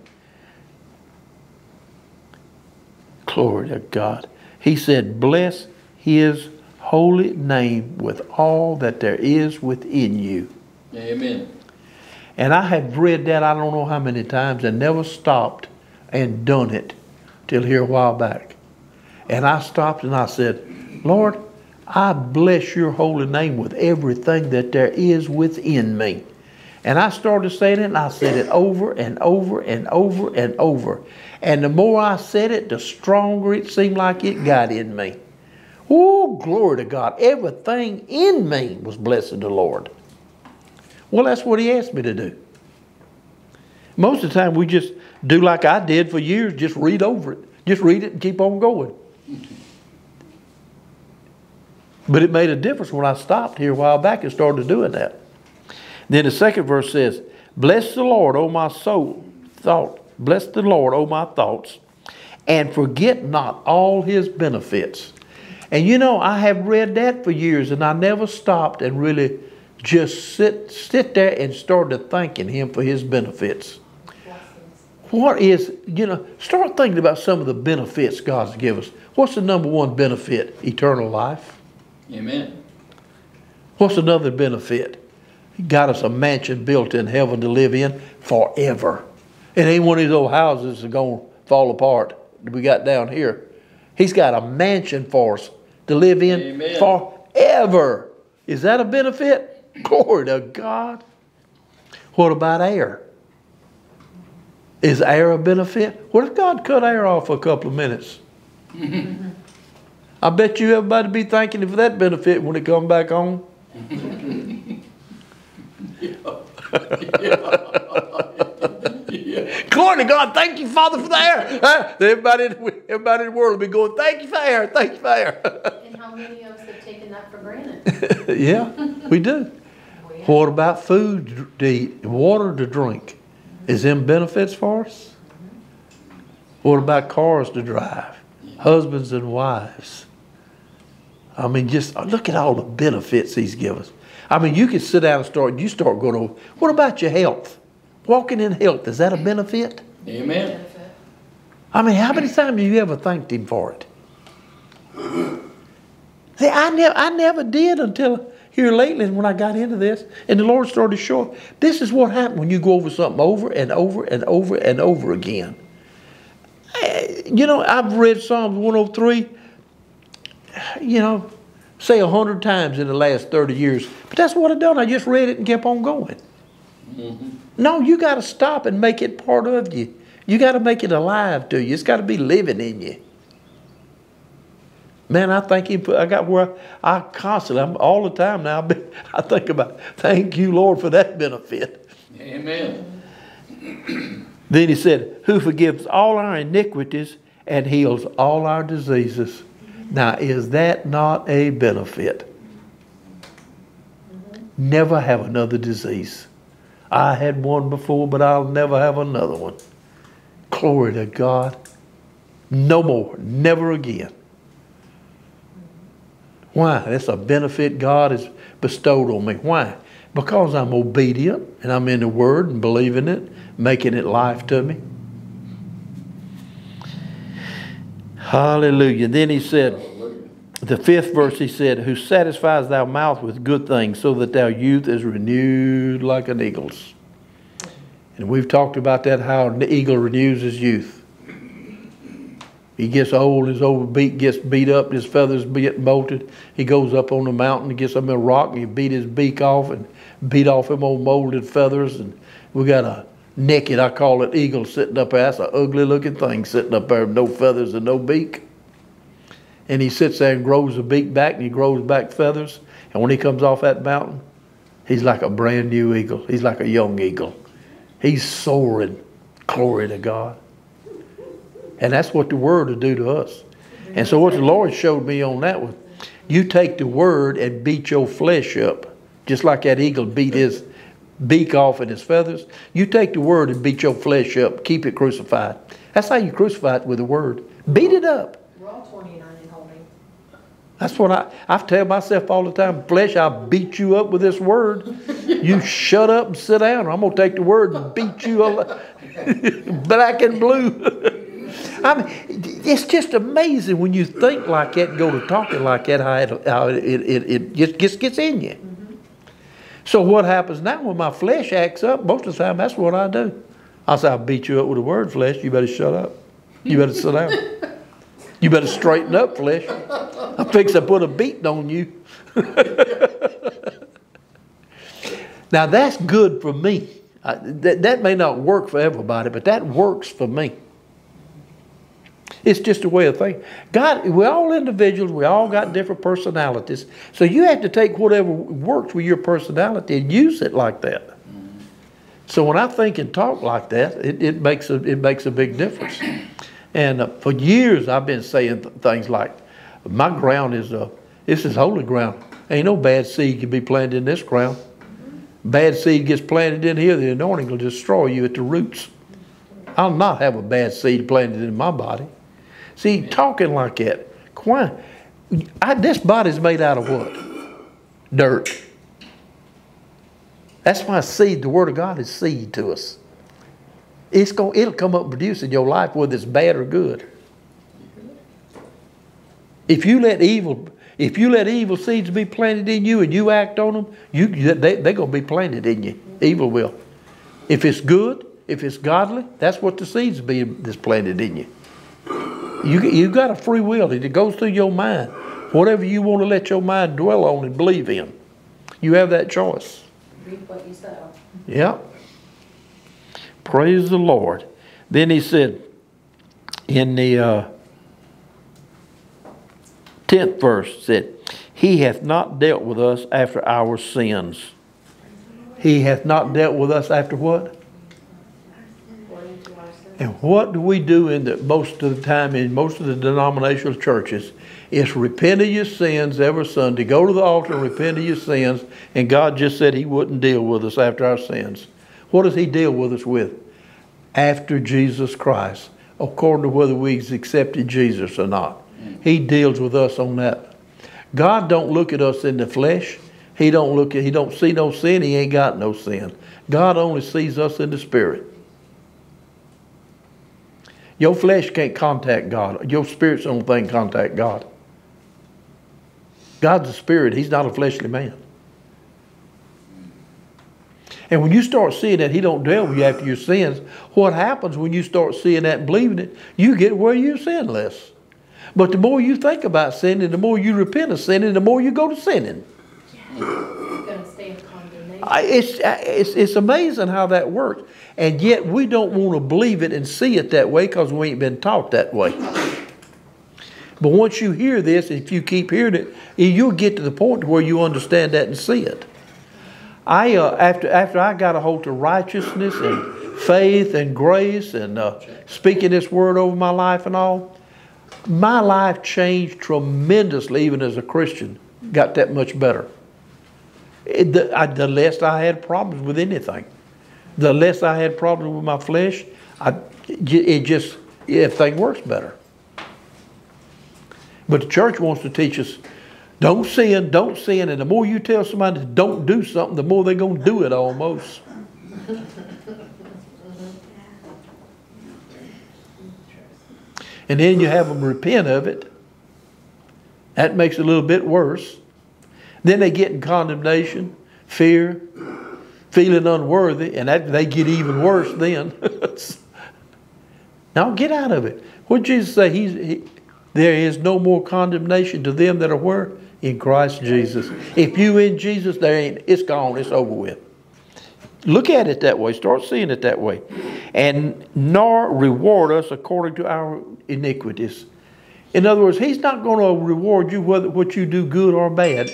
Speaker 1: Glory to God. He said, Bless his holy name with all that there is within you.
Speaker 4: Amen.
Speaker 1: And I have read that I don't know how many times and never stopped and done it till here a while back. And I stopped and I said, Lord, I bless your holy name with everything that there is within me. And I started saying it and I said it over and over and over and over. And the more I said it, the stronger it seemed like it got in me. Oh, glory to God. Everything in me was blessing the Lord. Well, that's what he asked me to do. Most of the time, we just do like I did for years, just read over it. Just read it and keep on going. But it made a difference when I stopped here a while back and started doing that. Then the second verse says, Bless the Lord, O my soul, thought. Bless the Lord, O my thoughts, and forget not all his benefits. And you know, I have read that for years and I never stopped and really just sit sit there and started thanking him for his benefits. What is, you know, start thinking about some of the benefits God's given us. What's the number one benefit? Eternal life.
Speaker 4: Amen.
Speaker 1: What's another benefit? He got us a mansion built in heaven to live in forever. It ain't one of these old houses that's going to fall apart that we got down here. He's got a mansion for us to live in
Speaker 4: Amen.
Speaker 1: forever. Is that a benefit? <laughs> Glory to God. What about air? Is air a benefit? What if God cut air off for a couple of minutes? <laughs> I bet you everybody be thanking him for that benefit when it come back on. <laughs> Glory to God. Thank you, Father, for the air. Huh? Everybody, everybody in the world will be going, thank you for air. Thank you for air. <laughs>
Speaker 2: And how many of us have taken that for granted? <laughs>
Speaker 1: yeah, we do. What about food to eat, water to drink? Is them benefits for us? What about cars to drive? Husbands and wives. I mean, just look at all the benefits he's given us. I mean, you can sit down and start, you start going over, what about your health? Walking in health, is that a benefit?
Speaker 4: Amen.
Speaker 1: I mean, how many times have you ever thanked him for it? See, I never, I never did until here lately when I got into this, and the Lord started showing. This is what happened when you go over something over and over and over and over again. Eh, You know, I've read Psalms 103, you know, say a hundred times in the last 30 years. But that's what I done. I just read it and kept on going. Mm-hmm. No, you got to stop and make it part of you. You got to make it alive to you. It's got to be living in you. Man, I think he put, I got where I, I constantly, I'm, all the time now, <laughs> I think about, thank you, Lord, for that benefit.
Speaker 4: Amen.
Speaker 1: Then he said, Who forgives all our iniquities and heals all our diseases. Now, is that not a benefit? Never have another disease. I had one before, but I'll never have another one. Glory to God. No more. Never again. Why? That's a benefit God has bestowed on me. Why? Because I'm obedient and I'm in the Word and believing it, making it life to me. Hallelujah. Then he said, the fifth verse he said, Who satisfies thy mouth with good things, so that thy youth is renewed like an eagle's. And we've talked about that, how an eagle renews his youth. He gets old, his old beak gets beat up, his feathers get molted. He goes up on the mountain and gets up in a rock and he beat his beak off and beat off him old molded feathers. And we got a naked, I call it eagle, sitting up there. That's an ugly looking thing sitting up there no feathers and no beak. And he sits there and grows the beak back and he grows back feathers. And when he comes off that mountain, he's like a brand new eagle. He's like a young eagle. He's soaring. Glory to God. And that's what the word will do to us. And so what the Lord showed me on that was you take the word and beat your flesh up, just like that eagle beat his beak off and his feathers. You take the word and beat your flesh up, keep it crucified. That's how you crucify it with the word. Beat it up.
Speaker 2: We're all 29 and holding.
Speaker 1: That's what I, I tell myself all the time. Flesh, I'll beat you up with this word. You <laughs> shut up and sit down. Or I'm going to take the word and beat you <laughs> black and blue. <laughs> I mean, it's just amazing when you think like that and go to talking like that, how it, how it, it, it just gets, gets in you. So what happens now when my flesh acts up, most of the time that's what I do. I say, I'll beat you up with a word, flesh. You better shut up. You better sit down. You better straighten up, flesh. I fix to put a beating on you. <laughs> now that's good for me. I, that, that may not work for everybody, but that works for me. It's just a way of thinking. God, we're all individuals. We all got different personalities. So you have to take whatever works with your personality and use it like that. So when I think and talk like that, it, it makes a it makes a big difference. And uh, for years I've been saying th- things like, "My ground is uh, this is holy ground. Ain't no bad seed can be planted in this ground. Bad seed gets planted in here, the anointing will destroy you at the roots. I'll not have a bad seed planted in my body." See, talking like that, why? I, this body's made out of what? Dirt. That's why seed, the Word of God is seed to us. It's going, it'll come up and produce in your life whether it's bad or good. If you let evil, if you let evil seeds be planted in you and you act on them, you, they, they're going to be planted in you. Evil will. If it's good, if it's godly, that's what the seeds be that's planted in you. You, you've got a free will. It goes through your mind. Whatever you want to let your mind dwell on and believe in, you have that choice.
Speaker 2: Reap what you sow.
Speaker 1: Yeah. Praise the Lord. Then he said in the uh, 10th verse, said, He hath not dealt with us after our sins. He hath not dealt with us after what?
Speaker 2: According to our sins.
Speaker 1: And what do we do in the most of the time in most of the denominational churches? It's repent of your sins every Sunday. Go to the altar and repent of your sins. And God just said He wouldn't deal with us after our sins. What does He deal with us with? After Jesus Christ, according to whether we've accepted Jesus or not. He deals with us on that. God don't look at us in the flesh. He don't look at He don't see no sin. He ain't got no sin. God only sees us in the spirit. Your flesh can't contact God. Your spirit's the only thing contact God. God's a spirit. He's not a fleshly man. And when you start seeing that he don't deal with you after your sins, what happens when you start seeing that and believing it? You get where you sin less. But the more you think about sinning, the more you repent of sinning, the more you go to sinning.
Speaker 2: You're going to stay in condemnation.
Speaker 1: I- It's, it's, it's amazing how that works. And yet we don't want to believe it and see it that way because we ain't been taught that way. But once you hear this, if you keep hearing it, you'll get to the point where you understand that and see it. I uh, after after I got a hold of righteousness and faith and grace and uh, speaking this word over my life and all, my life changed tremendously. Even as a Christian, got that much better. The, I, the less I had problems with anything, the less I had problems with my flesh. I, it just everything works better. But the church wants to teach us Don't sin, don't sin. And the more you tell somebody don't do something, the more they're going to do it almost. And then you have them repent of it. That makes it a little bit worse. Then they get in condemnation, fear, feeling unworthy, and that, they get even worse then. <laughs> now get out of it. What Jesus say? He's, he, there is no more condemnation to them that are where? In Christ Jesus. If you in Jesus, there ain't, it's gone, it's over with. Look at it that way. Start seeing it that way. And nor reward us according to our iniquities. In other words, He's not going to reward you whether what you do good or bad.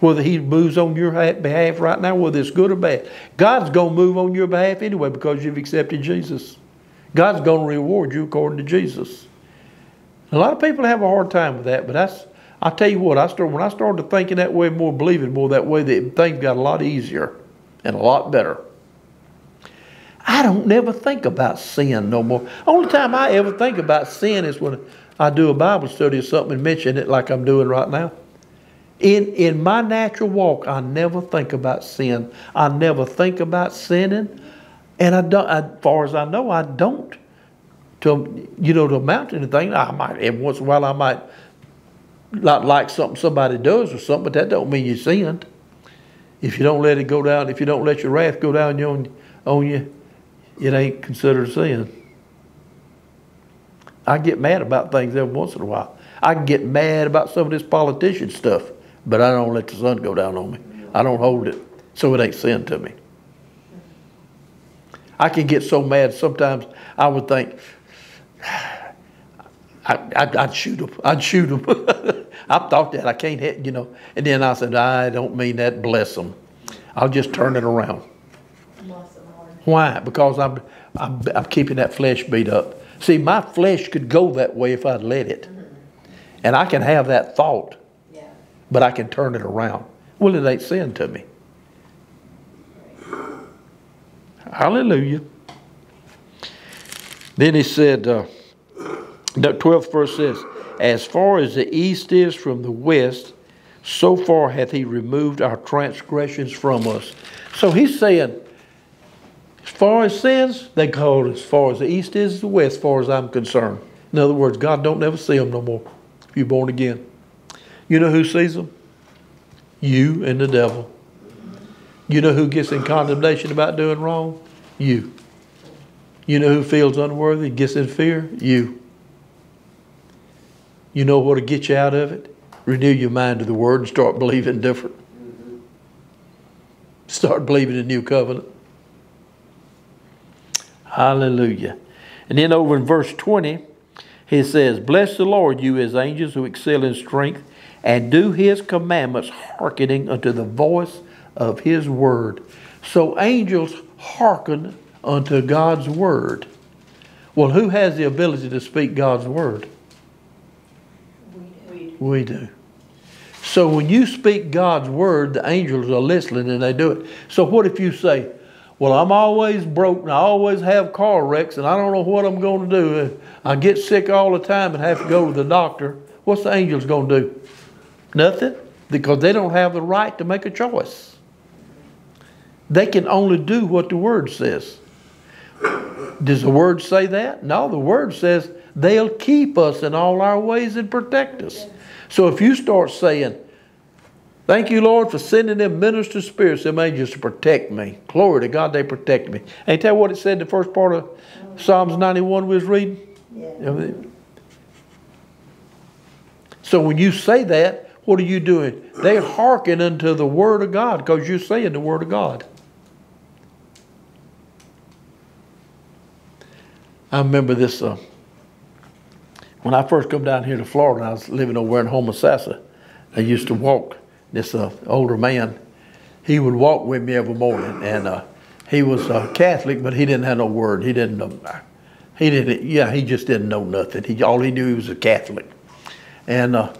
Speaker 1: Whether He moves on your behalf right now, whether it's good or bad. God's going to move on your behalf anyway because you've accepted Jesus. God's going to reward you according to Jesus. A lot of people have a hard time with that, but that's I tell you what, I started, when I started thinking that way more, believing more that way, that things got a lot easier and a lot better. I don't never think about sin no more. Only time I ever think about sin is when I do a Bible study or something and mention it like I'm doing right now. In, in my natural walk, I never think about sin. I never think about sinning. And I don't, as far as I know, I don't. To, you know, to amount to anything, I might, every once in a while, I might not like something somebody does or something, but that don't mean you sinned. If you don't let it go down, if you don't let your wrath go down on, on you, it ain't considered sin. I get mad about things every once in a while. I can get mad about some of this politician stuff, but I don't let the sun go down on me. I don't hold it, so it ain't sin to me. I can get so mad sometimes I would think, <sighs> I, would shoot him. I'd shoot him. <laughs> I've thought that. I can't hit, you know. And then I said, I don't mean that. Bless them. I'll just turn it around. Why? Because I'm, I'm, I'm, keeping that flesh beat up. See, my flesh could go that way if I'd let it. And I can have that thought. But I can turn it around. Well, it ain't sin to me. Hallelujah. Then he said, uh, the 12th verse says, As far as the east is from the west, so far hath he removed our transgressions from us. So he's saying, as far as sins, they call it as far as the east is the west, as far as I'm concerned. In other words, God don't never see them no more if you're born again. You know who sees them? You and the devil. You know who gets in condemnation about doing wrong? You. You know who feels unworthy, gets in fear? You. You know what to get you out of it? Renew your mind to the Word and start believing different. Start believing in new covenant. Hallelujah. And then over in verse 20, he says, Bless the Lord, you his angels who excel in strength, and do his commandments, hearkening unto the voice of his word. So angels hearken unto God's word. Well, who has the ability to speak God's word? We do. We do. So when you speak God's word, the angels are listening and they do it. So what if you say, well, I'm always broke and I always have car wrecks and I don't know what I'm going to do. I get sick all the time and have to go to the doctor. What's the angels going to do? Nothing, because they don't have the right to make a choice. They can only do what the word says. Does the word say that? No, the word says they'll keep us in all our ways and protect us. So if you start saying, Thank you, Lord, for sending them minister spirits, them angels to protect me. Glory to God, they protect me. Ain't that what it said in the first part of Psalms 91 we was reading? Yeah. So when you say that, what are you doing? They hearken unto the Word of God because you're saying the Word of God. I remember this uh, when I first come down here to Florida, I was living over in Homosassa. I used to walk. This uh, older man, he would walk with me every morning, and uh, he was uh, Catholic, but he didn't have no word. He didn't know. He didn't. Yeah, he just didn't know nothing. He all he knew he was a Catholic, and uh,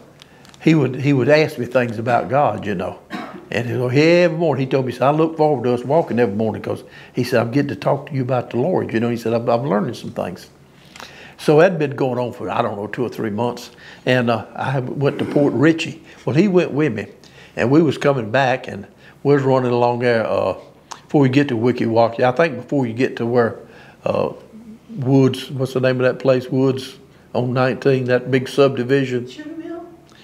Speaker 1: he would he would ask me things about God, you know. And so every morning he told me, he said, I look forward to us walking every morning because he said, I'm getting to talk to you about the Lord. You know, he said, I'm, I'm learning some things. So that'd been going on for, I don't know, two or three months. And uh, I went to Port Richey. Well, he went with me. And we was coming back and we was running along there uh, before we get to Weeki Wachee. I think before you get to where uh, Woods, what's the name of that place? Woods on 19, that big subdivision.
Speaker 5: Mill?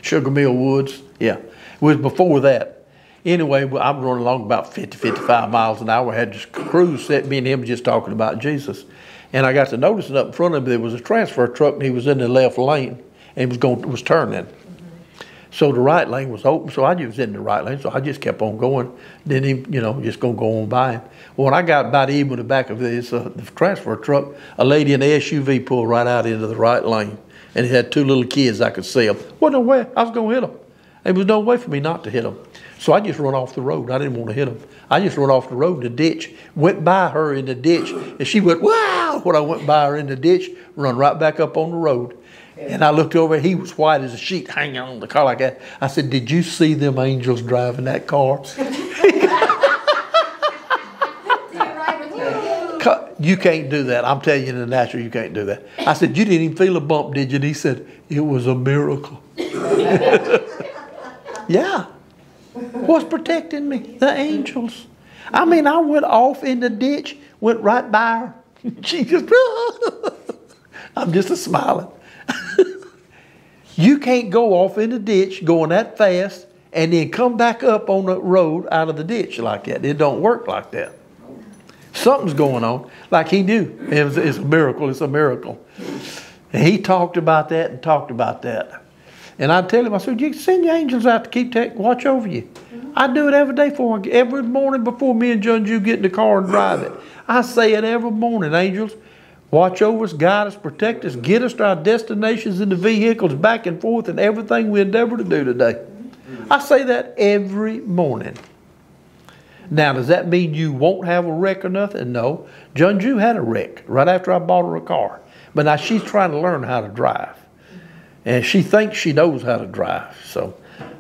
Speaker 1: Sugar Mill Woods. Yeah. It was before that. Anyway, I'm running along about 50, 55 miles an hour. I had this cruise set, me and him just talking about Jesus. And I got to noticing up in front of me there was a transfer truck and he was in the left lane and was going was turning. So the right lane was open, so I was in the right lane, so I just kept on going. Didn't even, you know, just gonna go on by him. Well, when I got about even with the back of this uh, the transfer truck, a lady in the SUV pulled right out into the right lane, and it had two little kids. I could see them. Well, no way, I was gonna hit them. There was no way for me not to hit them. So I just run off the road. I didn't want to hit them. I just run off the road in the ditch, went by her in the ditch, and she went, wow, when I went by her in the ditch, run right back up on the road. And I looked over, he was white as a sheet hanging on the car like that. I said, Did you see them angels driving that car? <laughs> you can't do that. I'm telling you in the natural, you can't do that. I said, You didn't even feel a bump, did you? And he said, It was a miracle. <laughs> yeah. What's protecting me? The angels. I mean, I went off in the ditch, went right by her. <laughs> She just, <laughs> I'm just a smiling. you can't go off in the ditch going that fast and then come back up on the road out of the ditch like that. It don't work like that. Something's going on, like he knew. It was, it's a miracle. It's a miracle. And he talked about that and talked about that. And I tell him, I said, you send your angels out to keep watch over you. I do it every day for every morning before me and John Jew get in the car and drive it. I say it every morning, angels. Watch over us, guide us, protect us, get us to our destinations in the vehicles back and forth and everything we endeavor to do today. I say that every morning. Now, does that mean you won't have a wreck or nothing? No. Jew had a wreck right after I bought her a car. But now she's trying to learn how to drive. And she thinks she knows how to drive. So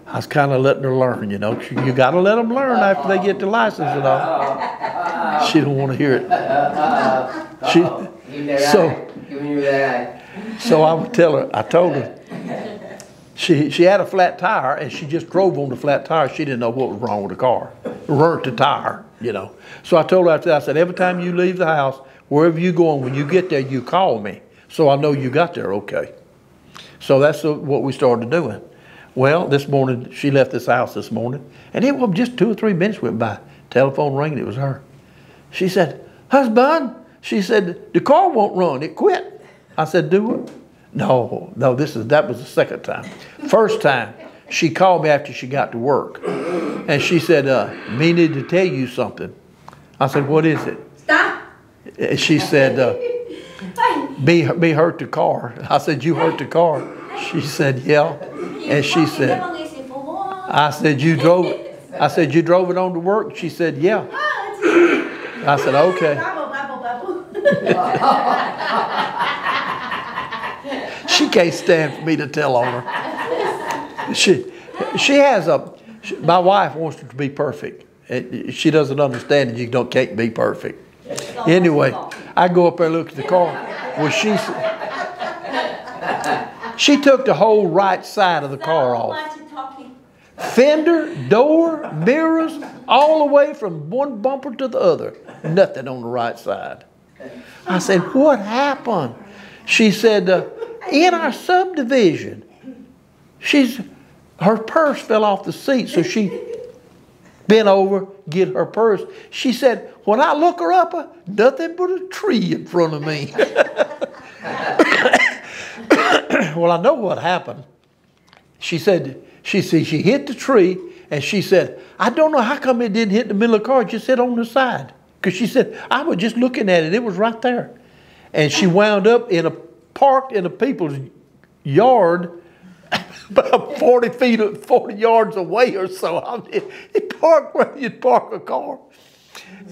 Speaker 1: I was kind of letting her learn, you know. You got to let them learn after they get the license and all. She don't want to hear it. She, so, so I would tell her, I told her, she, she had a flat tire and she just drove on the flat tire. She didn't know what was wrong with the car. Burnt the tire, you know. So I told her after that, I said, every time you leave the house, wherever you going, when you get there, you call me so I know you got there okay. So that's what we started doing. Well, this morning, she left this house this morning, and it was just two or three minutes went by. Telephone rang, it was her. She said, Husband, she said, the car won't run, it quit. I said, do it? No, no, this is that was the second time. First time, she called me after she got to work. And she said, uh, me need to tell you something. I said, what is it?
Speaker 5: Stop.
Speaker 1: And she said, uh, me, me hurt the car. I said, you hurt the car? She said, yeah. And she said, I said, you drove, I said, you drove it on to work? She said, yeah. I said, okay. She can't stand for me to tell on her. She, she has a, my wife wants her to be perfect. She doesn't understand that you don't can't be perfect. Anyway, I go up there and look at the car. Well, she, she took the whole right side of the car off. Fender, door, mirrors, all the way from one bumper to the other. Nothing on the right side. I said, What happened? She said, uh, In our subdivision, she's her purse fell off the seat, so she bent over, get her purse. She said, When I look her up, uh, nothing but a tree in front of me. <laughs> well, I know what happened. She said, she said she hit the tree and she said, I don't know how come it didn't hit the middle of the car, it just hit on the side. Because she said, I was just looking at it, it was right there. And she wound up in a parked in a people's yard <laughs> about 40 feet, 40 yards away or so. I mean, it parked where you'd park a car.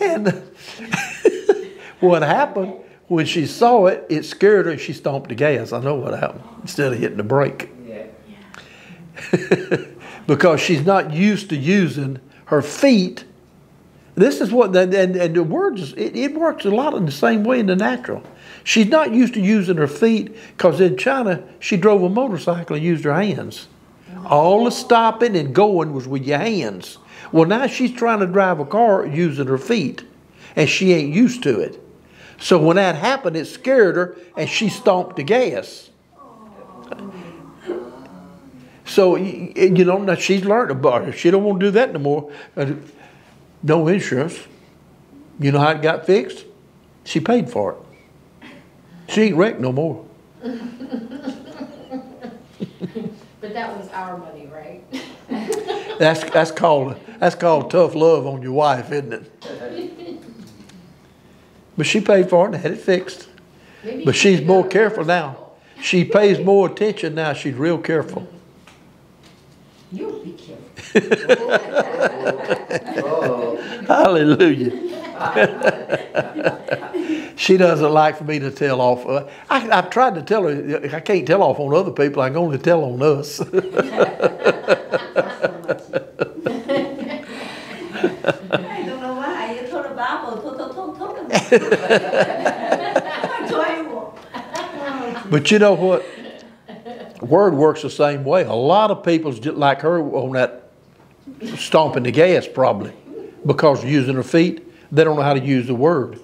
Speaker 1: And <laughs> what happened when she saw it, it scared her she stomped the gas. I know what happened instead of hitting the brake.
Speaker 3: Yeah. <laughs>
Speaker 1: because she's not used to using her feet This is what, and, and, and the words, it, it works a lot in the same way in the natural. She's not used to using her feet because in China, she drove a motorcycle and used her hands. All the stopping and going was with your hands. Well, now she's trying to drive a car using her feet, and she ain't used to it. So when that happened, it scared her, and she stomped the gas. So you know, now she's learned about it. She don't want to do that no more. Uh, No insurance. You know how it got fixed? She paid for it. She ain't wrecked no more.
Speaker 2: But that was our money, right? <laughs>
Speaker 1: That's that's called that's called tough love on your wife, isn't it? But she paid for it and had it fixed.
Speaker 2: Maybe
Speaker 1: But she's more careful now. She pays more attention now. She's real careful.
Speaker 5: You'll be careful. <laughs>
Speaker 3: Oh,
Speaker 1: Hallelujah. <laughs> she doesn't like for me to tell off. Uh, I, I've tried to tell her I can't tell off on other people. I can only tell on us. <laughs> <laughs> But you know what? Word works the same way. A lot of people's just like her on that stomping the gas probably because using her feet. They don't know how to use the word.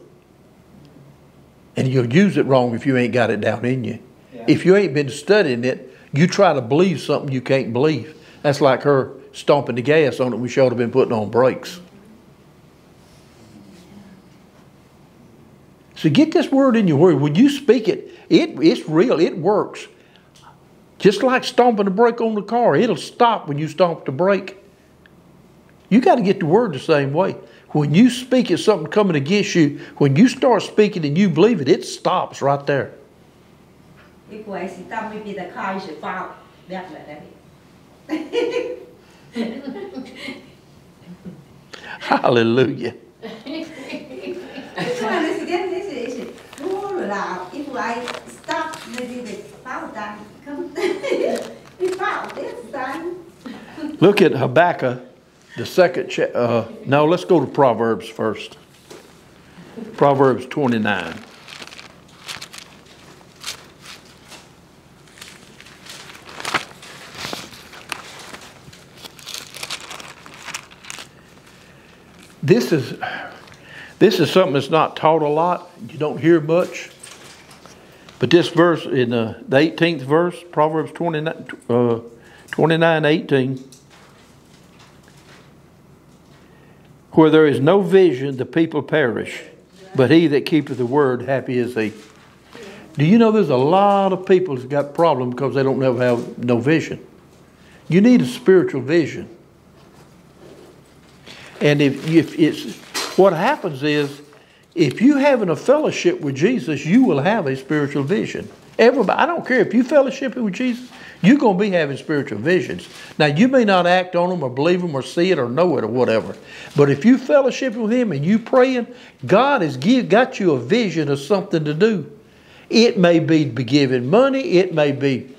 Speaker 1: And you'll use it wrong if you ain't got it down in you. If you ain't been studying it, you try to believe something you can't believe. That's like her stomping the gas on it. We should have been putting on brakes. So get this word in your word. When you speak it, it it's real. It works. Just like stomping the brake on the car, it'll stop when you stomp the brake. You got to get the word the same way. When you speak it, something coming against you, when you start speaking and you believe it, it stops right there. Hallelujah.
Speaker 5: If I stop, maybe the fall down come. This time.
Speaker 1: Look at Habakkuk, the second uh, no, let's go to Proverbs first. Proverbs 29. This is this is something that's not taught a lot. You don't hear much. But this verse in the 18th verse, Proverbs 29, uh, 29 18. Where there is no vision, the people perish, but he that keepeth the word, happy is he. Do you know there's a lot of people that's got problems because they don't never have no vision? You need a spiritual vision. And if, if it's what happens is if you having a fellowship with Jesus, you will have a spiritual vision. Everybody, I don't care if you fellowship with Jesus, you're going to be having spiritual visions. Now, you may not act on them or believe them or see it or know it or whatever, but if you fellowship with Him and you praying, God has give, got you a vision of something to do. It may be giving money, it may be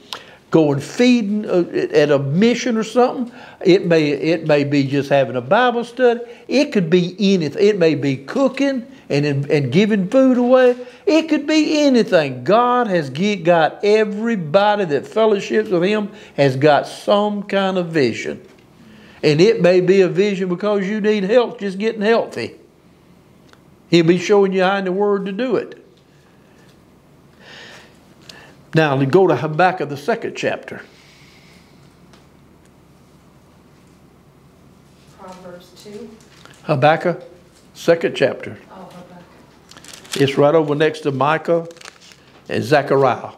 Speaker 1: going feeding uh, at a mission or something. It may it may be just having a Bible study. It could be anything. It may be cooking and and giving food away. It could be anything. God has ge- got everybody that fellowships with Him has got some kind of vision, and it may be a vision because you need help just getting healthy. He'll be showing you how in the Word to do it. Now, to go to Habakkuk, the second chapter.
Speaker 2: Proverbs two.
Speaker 1: Habakkuk, second chapter.
Speaker 2: Oh.
Speaker 1: It's right over next to Micah and Zechariah.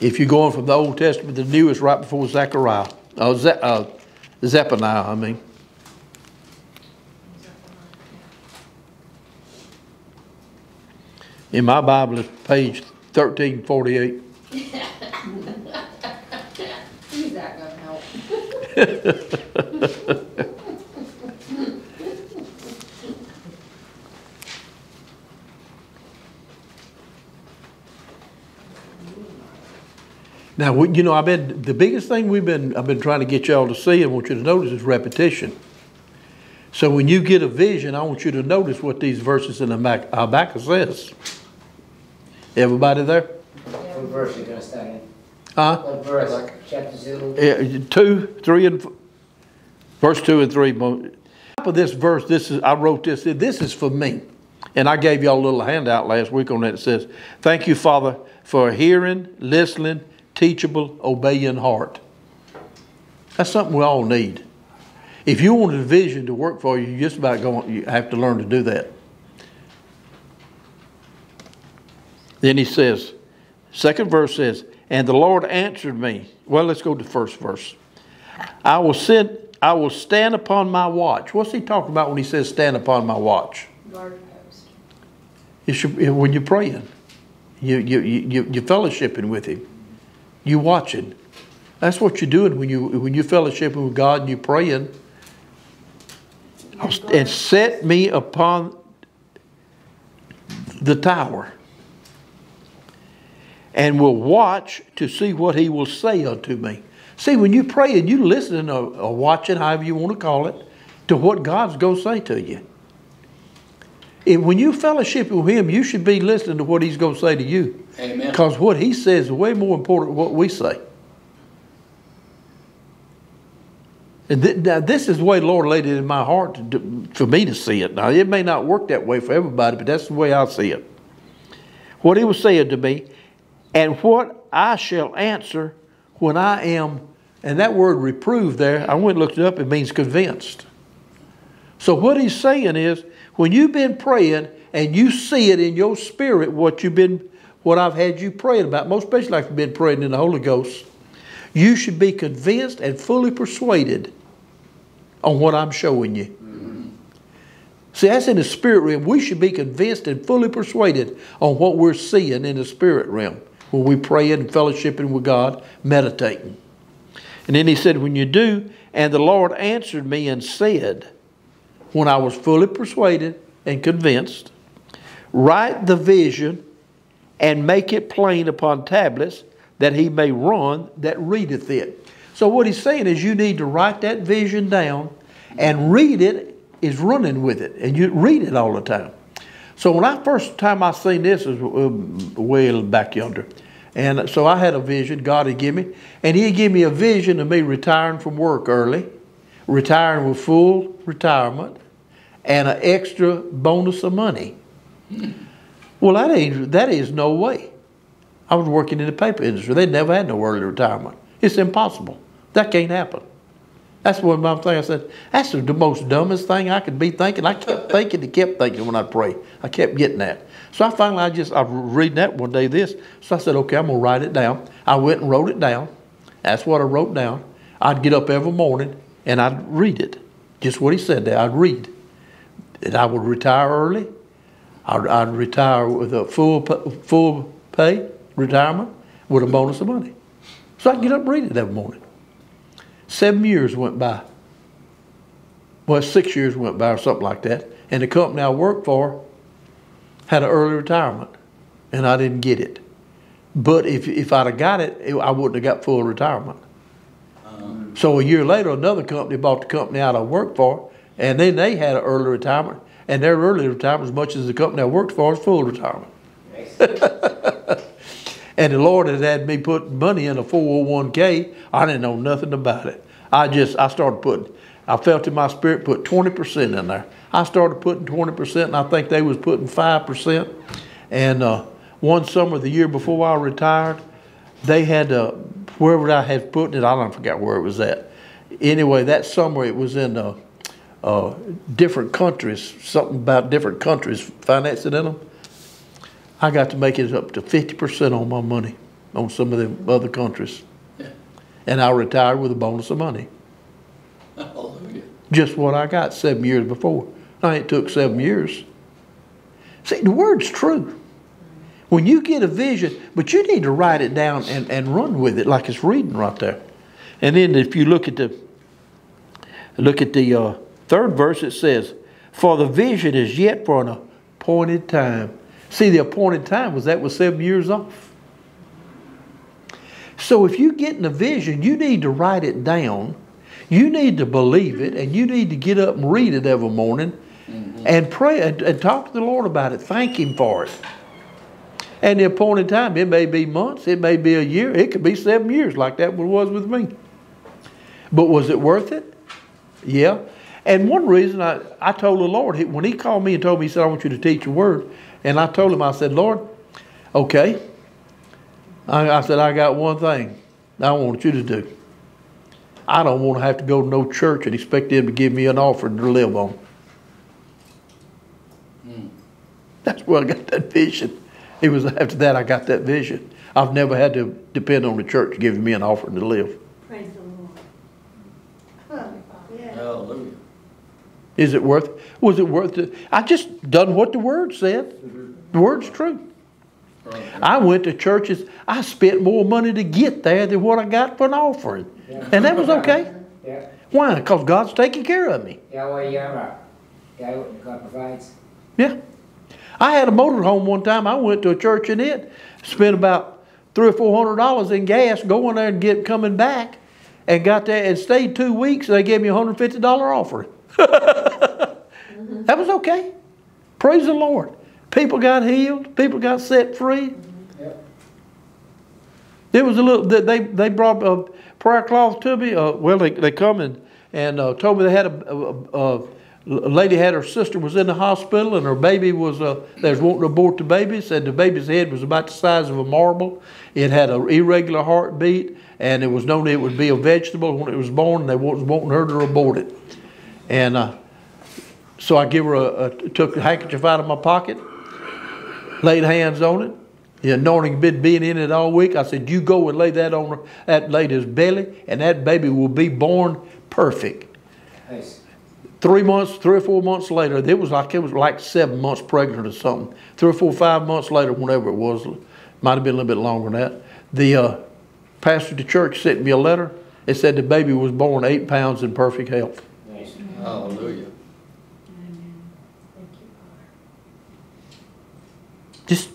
Speaker 1: If you're going from the Old Testament to the New, it's right before Zechariah. Uh, Ze- uh, Zephaniah, I mean. In my Bible, it's page 1348.
Speaker 2: Is <laughs> that gonna help? <laughs>
Speaker 1: Now, we- you know, I've been, the biggest thing we've been, I've been trying to get y'all to see and want you to notice is repetition. So when you get a vision, I want you to notice what these verses in the Habakkuk says. Everybody there?
Speaker 3: What verse you gonna start in?
Speaker 1: Huh?
Speaker 3: What verse? Chapter two?
Speaker 1: Yeah, two, three, and verse two and three. Top of this verse, this is I wrote this. This is for me, and I gave y'all a little handout last week on that. It says, "Thank you, Father, for hearing, listening, teachable, obeying heart." That's something we all need. If you want a vision to work for you, you just about going. You have to learn to do that. Then he says, second verse says, and the Lord answered me. Well, let's go to the first verse. I will send, I will stand upon my watch. What's he talking about when he says stand upon my watch?
Speaker 2: Guard post.
Speaker 1: It should, when you're praying, you, you, you, you're fellowshipping with him. You watching. That's what you're doing when you when you're fellowshipping with God and you're praying. And set me upon the tower, and will watch to see what he will say unto me. See, when you pray and you listening or, or watching, however you want to call it, to what God's going to say to you. If, when you fellowship with him, you should be listening to what he's going to say to you.
Speaker 4: Amen.
Speaker 1: Because what he says is way more important than what we say. And th- now this is the way the Lord laid it in my heart to do, for me to see it. Now, it may not work that way for everybody, but that's the way I see it. What he was saying to me, and what I shall answer when I am, and that word reprove there, I went and looked it up, it means convinced. So what he's saying is, when you've been praying and you see it in your spirit, what you've been, what I've had you praying about, most especially like you've been praying in the Holy Ghost, you should be convinced and fully persuaded on what I'm showing you. See, that's in the spirit realm. We should be convinced and fully persuaded on what we're seeing in the spirit realm when we pray and fellowshipping with God, meditating. And then he said, When you do, and the Lord answered me and said, when I was fully persuaded and convinced, write the vision and make it plain upon tablets that he may run that readeth it. So what he's saying is you need to write that vision down and read it is running with it and you read it all the time. So when I first time I seen this is uh, way back yonder. And so I had a vision God had given me and he gave me a vision of me retiring from work early, retiring with full retirement and an extra bonus of money. Well, that ain't that is no way. I was working in the paper industry. They never had no early retirement. It's impossible. That can't happen. That's one of my things. I said, that's the most dumbest thing I could be thinking. I kept thinking and kept thinking when I pray. I kept getting that. So I finally, I just, I reading that one day, this. So I said, okay, I'm going to write it down. I went and wrote it down. That's what I wrote down. I'd get up every morning and I'd read it. Just what he said there, I'd read. And I would retire early. I'd, I'd retire with a full, full pay retirement with a bonus of money. So I get up and read it every morning. Seven years went by. Well, six years went by or something like that. And the company I worked for had an early retirement, and I didn't get it. But if, if I'd have got it, it- I wouldn't have got full retirement. Uh-huh. So a year later, another company bought the company out I worked for, and then they had an early retirement, and their early retirement, as much as the company I worked for, is full retirement. <laughs> And the Lord has had me put money in a 401k. I didn't know nothing about it. I just, I started putting, I felt in my spirit put 20% in there. I started putting 20% and I think they was putting 5%. And uh, one summer the year before I retired, they had, uh, wherever I had put it, I don't forget where it was at. Anyway, that summer it was in uh, uh, different countries, something about different countries financing in them. I got to make it up to fifty percent on my money on some of the other countries.
Speaker 4: Yeah.
Speaker 1: And I retired with a bonus of money.
Speaker 4: Hallelujah.
Speaker 1: Just what I got seven years before. Now it took seven years. See, the word's true. When you get a vision, but you need to write it down and, and run with it like it's reading right there. And then if you look at the look at the uh, third verse, it says, "For the vision is yet for an appointed time." See, the appointed time was that was seven years off. So if you get in a vision, you need to write it down. You need to believe it and you need to get up and read it every morning mm-hmm. and pray and, and talk to the Lord about it. Thank Him for it. And the appointed time, it may be months, it may be a year, it could be seven years, like that one was with me. But was it worth it? Yeah. And one reason I, I told the Lord, when He called me and told me, He said, I want you to teach a word. And I told Him, I said, Lord, okay. I, I said, I got one thing I want you to do. I don't want to have to go to no church and expect them to give me an offering to live on. Hmm. That's where I got that vision. It was after that I got that vision. I've never had to depend on the church giving me an offering to live.
Speaker 5: Praise the Lord. Huh, yeah.
Speaker 4: Hallelujah.
Speaker 1: Is it worth? Was it worth it? I just done what the word said. The word's true. I went to churches. I spent more money to get there than what I got for an offering, and that was okay.
Speaker 3: Yeah,
Speaker 1: Why? Because God's taking care of me.
Speaker 3: yeah, well, yeah, yeah, God provides.
Speaker 1: Yeah. I had a motorhome one time. I went to a church in it, spent about three or four hundred dollars in gas going there and get coming back, and got there and stayed two weeks. And they gave me a hundred fifty dollar offering. <laughs> that was okay. Praise the Lord. People got healed. People got set free. There was a little. They they brought a prayer cloth to me. Uh, well, they they come and and uh, told me they had a, a, a, a lady had her sister was in the hospital and her baby was uh, they was wanting to abort the baby. Said the baby's head was about the size of a marble. It had an irregular heartbeat and it was known it would be a vegetable when it was born. And they was wanting her to abort it. And uh, so I give her a, a took a handkerchief out of my pocket, laid hands on it. The anointing had been being in it all week. I said, "You go and lay that on that lady's belly, and that baby will be born perfect."
Speaker 3: Nice.
Speaker 1: Three months, three or four months later, it was like it was like seven months pregnant or something. Three or four, five months later, whenever it was, might have been a little bit longer than that. The uh, pastor of the church sent me a letter. It said the baby was born eight pounds in perfect health.
Speaker 3: Nice.
Speaker 4: Hallelujah.
Speaker 1: Just,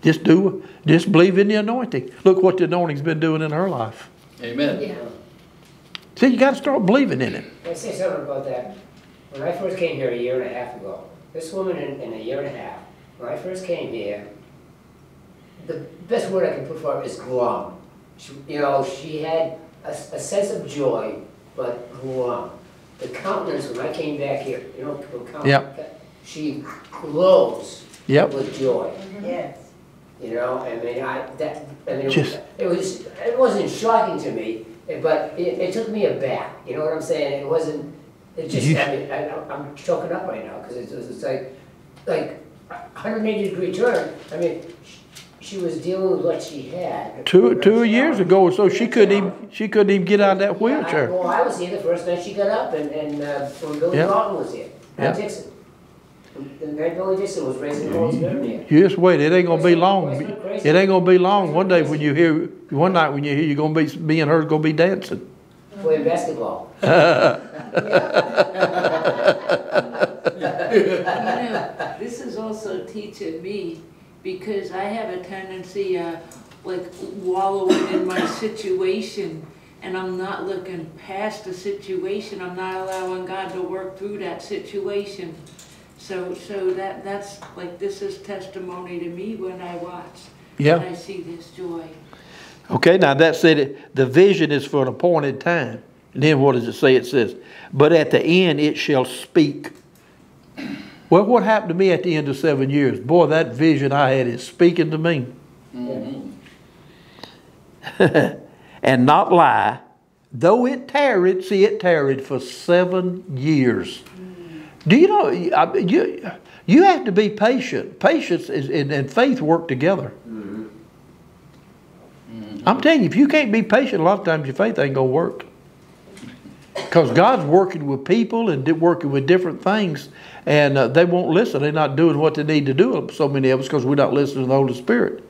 Speaker 1: just do, just believe in the anointing. Look what the anointing's been doing in her life.
Speaker 4: Amen.
Speaker 2: Yeah.
Speaker 1: See, you got to start believing in it.
Speaker 3: Can I say something about that? When I first came here a year and a half ago, this woman in, in a year and a half, when I first came here, the best word I can put for her is glum. She, you know, she had a, a sense of joy, but glum. The countenance, when I came back here, you know, the countenance,
Speaker 1: Yep.
Speaker 3: she glows
Speaker 1: Yep.
Speaker 3: with joy. Mm-hmm.
Speaker 5: Yes.
Speaker 3: You know, I mean, I, that, I mean,
Speaker 1: Just-
Speaker 3: it was, it wasn't shocking to me, but it, it took me aback, you know what I'm saying? It wasn't, it just,
Speaker 1: You-
Speaker 3: I mean, I, I'm choking up right now, because it's, it's like, like, hundred and eighty degree turn, I mean, sh- she was dealing with what she had.
Speaker 1: Two, two years ago or so, she couldn't even, she couldn't even get out of that
Speaker 3: Yeah, I-
Speaker 1: wheelchair.
Speaker 3: Well, I was here the first night she got up, and, and, uh, when Billy
Speaker 1: Yeah.
Speaker 3: Norton was here,
Speaker 1: Yeah.
Speaker 3: Matt Dixon. And Matt Billy Dixon was raising the Holy Spirit here.
Speaker 1: You just wait, it ain't gonna be long. It ain't gonna be long. One day when you hear, one night when you hear, you're gonna be, me and her's gonna be dancing.
Speaker 3: Playing basketball. <laughs>
Speaker 6: You know, this is also teaching me, because I have a tendency, uh, like wallowing in my situation, and I'm not looking past the situation, I'm not allowing God to work through that situation. So, so that, that's, like, this is testimony to me when I watch.
Speaker 1: Yeah.
Speaker 6: And I see this joy.
Speaker 1: Okay, now that said, the vision is for an appointed time. And then what does it say? It says, but at the end it shall speak. Well, what happened to me at the end of seven years? Boy, that vision I had is speaking to me. <laughs> and not lie, though it tarried, see, it tarried for seven years. Do you know, I- you, you have to be patient. Patience is, and, and faith work together. Mm-hmm. I'm telling you, if you can't be patient, a lot of times your faith ain't gonna work. Because God's working with people and working with different things, and uh, they won't listen. They're not doing what they need to do. So many of us, because we're not listening to the Holy Spirit.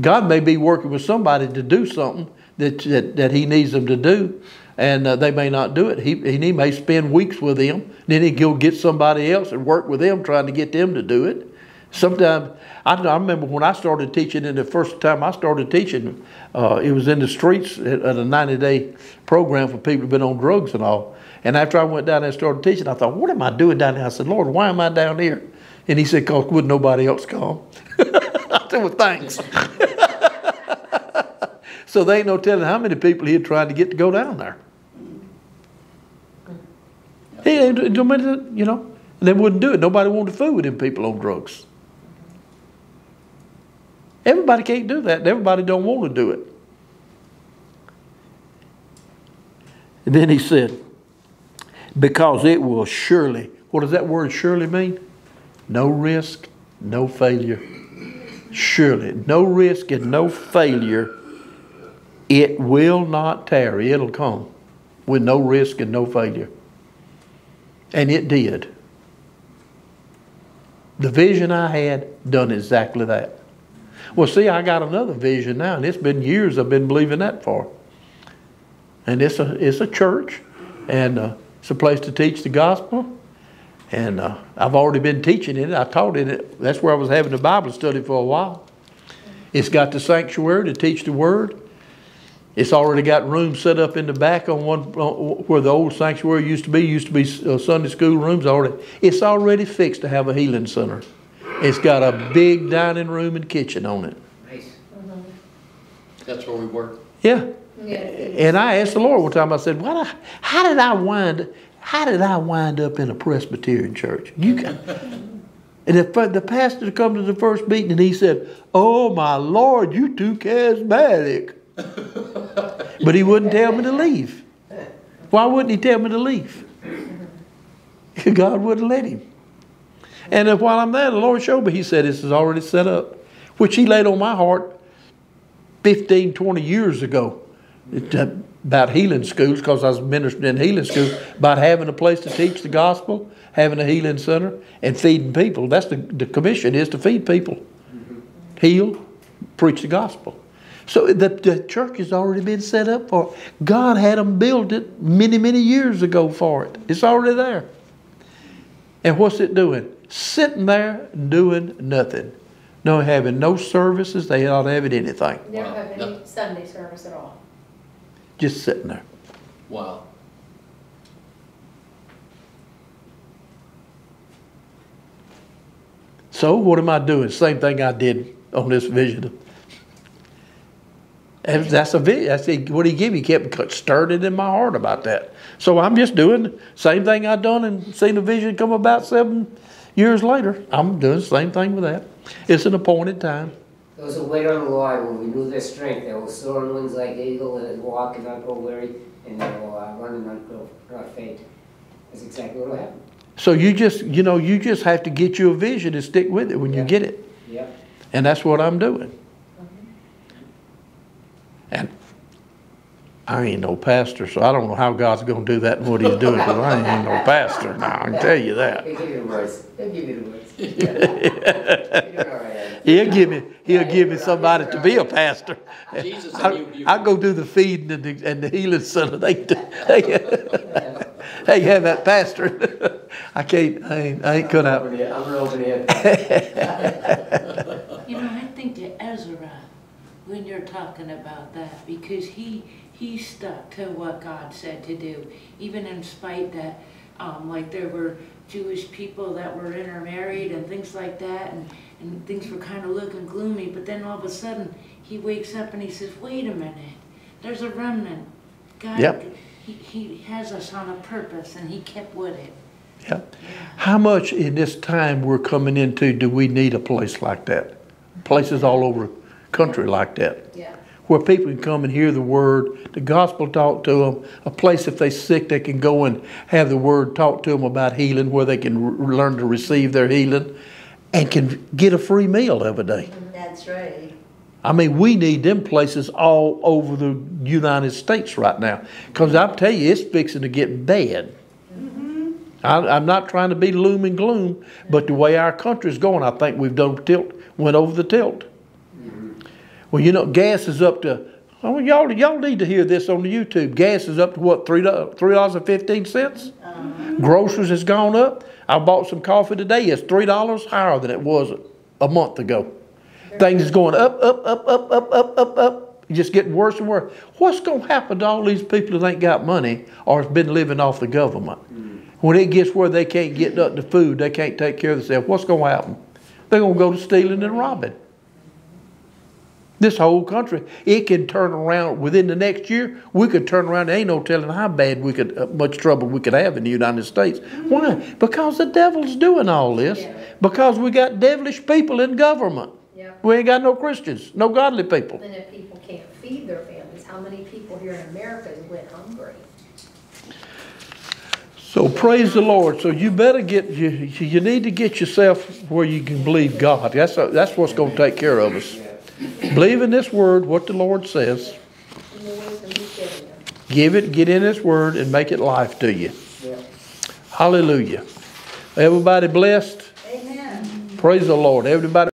Speaker 1: God may be working with somebody to do something that that, that He needs them to do, and uh, they may not do it. He he may spend weeks with them, then He go get somebody else and work with them, trying to get them to do it. Sometimes, I, I remember when I started teaching, and the first time I started teaching, uh, it was in the streets at, at a 90 day program for people who've been on drugs and all. And after I went down there and started teaching, I thought, what am I doing down there? I said, Lord, why am I down here? And he said, because would nobody else come? <laughs> I said, well, thanks. <laughs> so they ain't no telling how many people he had tried to get to go down there. He you know, and they wouldn't do it. Nobody wanted to fool with them people on drugs. Everybody can't do that. Everybody don't want to do it. And then he said, because it will surely, what does that word surely mean? No risk, no failure. Surely, no risk and no failure. It will not tarry. It'll come with no risk and no failure. And it did. The vision I had done exactly that. Well, see, I got another vision now, and it's been years I've been believing that for. And it's a it's a church, and uh, it's a place to teach the gospel. And uh, I've already been teaching it. I taught in it. That's where I was having the Bible study for a while. It's got the sanctuary to teach the word. It's already got rooms set up in the back on one where the old sanctuary used to be. Used to be uh, Sunday school rooms already. It's already fixed to have a healing center. It's got a big dining room and kitchen on it.
Speaker 3: Nice.
Speaker 4: That's where we work.
Speaker 1: Yeah.
Speaker 2: Yeah.
Speaker 1: And I asked the Lord one time. I said, "What? How did I wind? How did I wind up in a Presbyterian church?" You can. <laughs> And the, the pastor come to the first meeting and he said, "Oh my Lord, you too charismatic." <laughs> but he wouldn't tell me to leave. Why wouldn't he tell me to leave? <laughs> God wouldn't let him. And while I'm there, the Lord showed me, He said, This is already set up, which He laid on my heart 15, 20 years ago about healing schools, because I was ministering in healing schools, about having a place to teach the gospel, having a healing center, and feeding people. That's the, the commission is to feed people, heal, preach the gospel. So the, the church has already been set up for it. God had them build it many, many years ago for it. It's already there. And what's it doing? Sitting there doing nothing. No having no services, they not having anything.
Speaker 2: They don't
Speaker 4: Wow.
Speaker 2: have any
Speaker 4: Yep.
Speaker 2: Sunday service at all.
Speaker 1: Just sitting there.
Speaker 4: Wow.
Speaker 1: So what am I doing? Same thing I did on this vision. And that's a vision. I said, what he gave me kept stirred it in my heart about that. So I'm just doing the same thing I done and seen the vision come about seven years later. I'm doing the same thing with that. It's an appointed time.
Speaker 3: Those who wait on the Lord will renew their strength. They will soar on wings like eagle and walk and not grow weary, and they will uh, run and not grow not faint. That's exactly what will happen.
Speaker 1: So you just, you know, you just have to get you a vision and stick with it when you get it.
Speaker 3: Yep.
Speaker 1: And that's what I'm doing. And I ain't no pastor, so I don't know how God's gonna do that and what he's doing, because I ain't no pastor now, I can tell you that.
Speaker 3: He'll give you the words. He'll give you the words. You're doing all right. Ed.
Speaker 1: He'll give me, he'll give me somebody to be a pastor.
Speaker 4: Jesus said
Speaker 1: I,
Speaker 4: you- you-
Speaker 1: I go do the feeding and the, and the healing center, they, do- they, <laughs> they have that pastor. <laughs> I can't, I ain't, I ain't cut out.
Speaker 3: an open- I'm an open. <laughs>
Speaker 6: You know, I think to Ezra, when you're talking about that, because he, he stuck to what God said to do, even in spite that, um, like there were Jewish people that were intermarried and things like that, and, and things were kind of looking gloomy, but then all of a sudden, he wakes up and he says, wait a minute, there's a remnant. God,
Speaker 1: Yep.
Speaker 6: he, he has us on a purpose, and he kept with it.
Speaker 1: Yeah. How much in this time we're coming into do we need a place like that? Places all over country like that,
Speaker 2: Yeah.
Speaker 1: Where people can come and hear the word, the gospel taught to them, a place if they're sick they can go and have the word taught to them about healing, where they can r- learn to receive their healing, and can get a free meal every day.
Speaker 5: That's right.
Speaker 1: I mean, we need them places all over the United States right now. Because I'll tell you, it's fixing to get bad. Mm-hmm. I, I'm not trying to be loom and gloom, but the way our country's going, I think we've done tilt, went over the tilt. Well, you know, gas is up to, oh, y'all, y'all need to hear this on the YouTube. Gas is up to what, $3.15? $3. Groceries has gone up. I bought some coffee today. It's $3 higher than it was a month ago. Things is going up, up, up, up, up, up, up, up just getting worse and worse. What's going to happen to all these people that ain't got money or has been living off the government? When it gets where they can't get nothing to food, they can't take care of themselves, what's going to happen? They're going to go to stealing and robbing. This whole country, it can turn around within the next year. We could turn around. There ain't no telling how bad we could, uh, much trouble we could have in the United States. Why? Because the devil's doing all this.
Speaker 2: Yeah.
Speaker 1: Because we got devilish people in government.
Speaker 2: Yep.
Speaker 1: We ain't got no Christians, no godly people.
Speaker 2: And if people can't feed their families, how many people here in America went hungry?
Speaker 1: So praise the Lord. So you better get you. You need to get yourself where you can believe God. That's that's what's going to take care of us. Believe in this word, what the Lord says.
Speaker 2: And the wisdom he's giving them.
Speaker 1: Give it, get in His Word, and make it life to you.
Speaker 3: Yeah.
Speaker 1: Hallelujah. Everybody blessed.
Speaker 5: Amen.
Speaker 1: Praise the Lord. Everybody.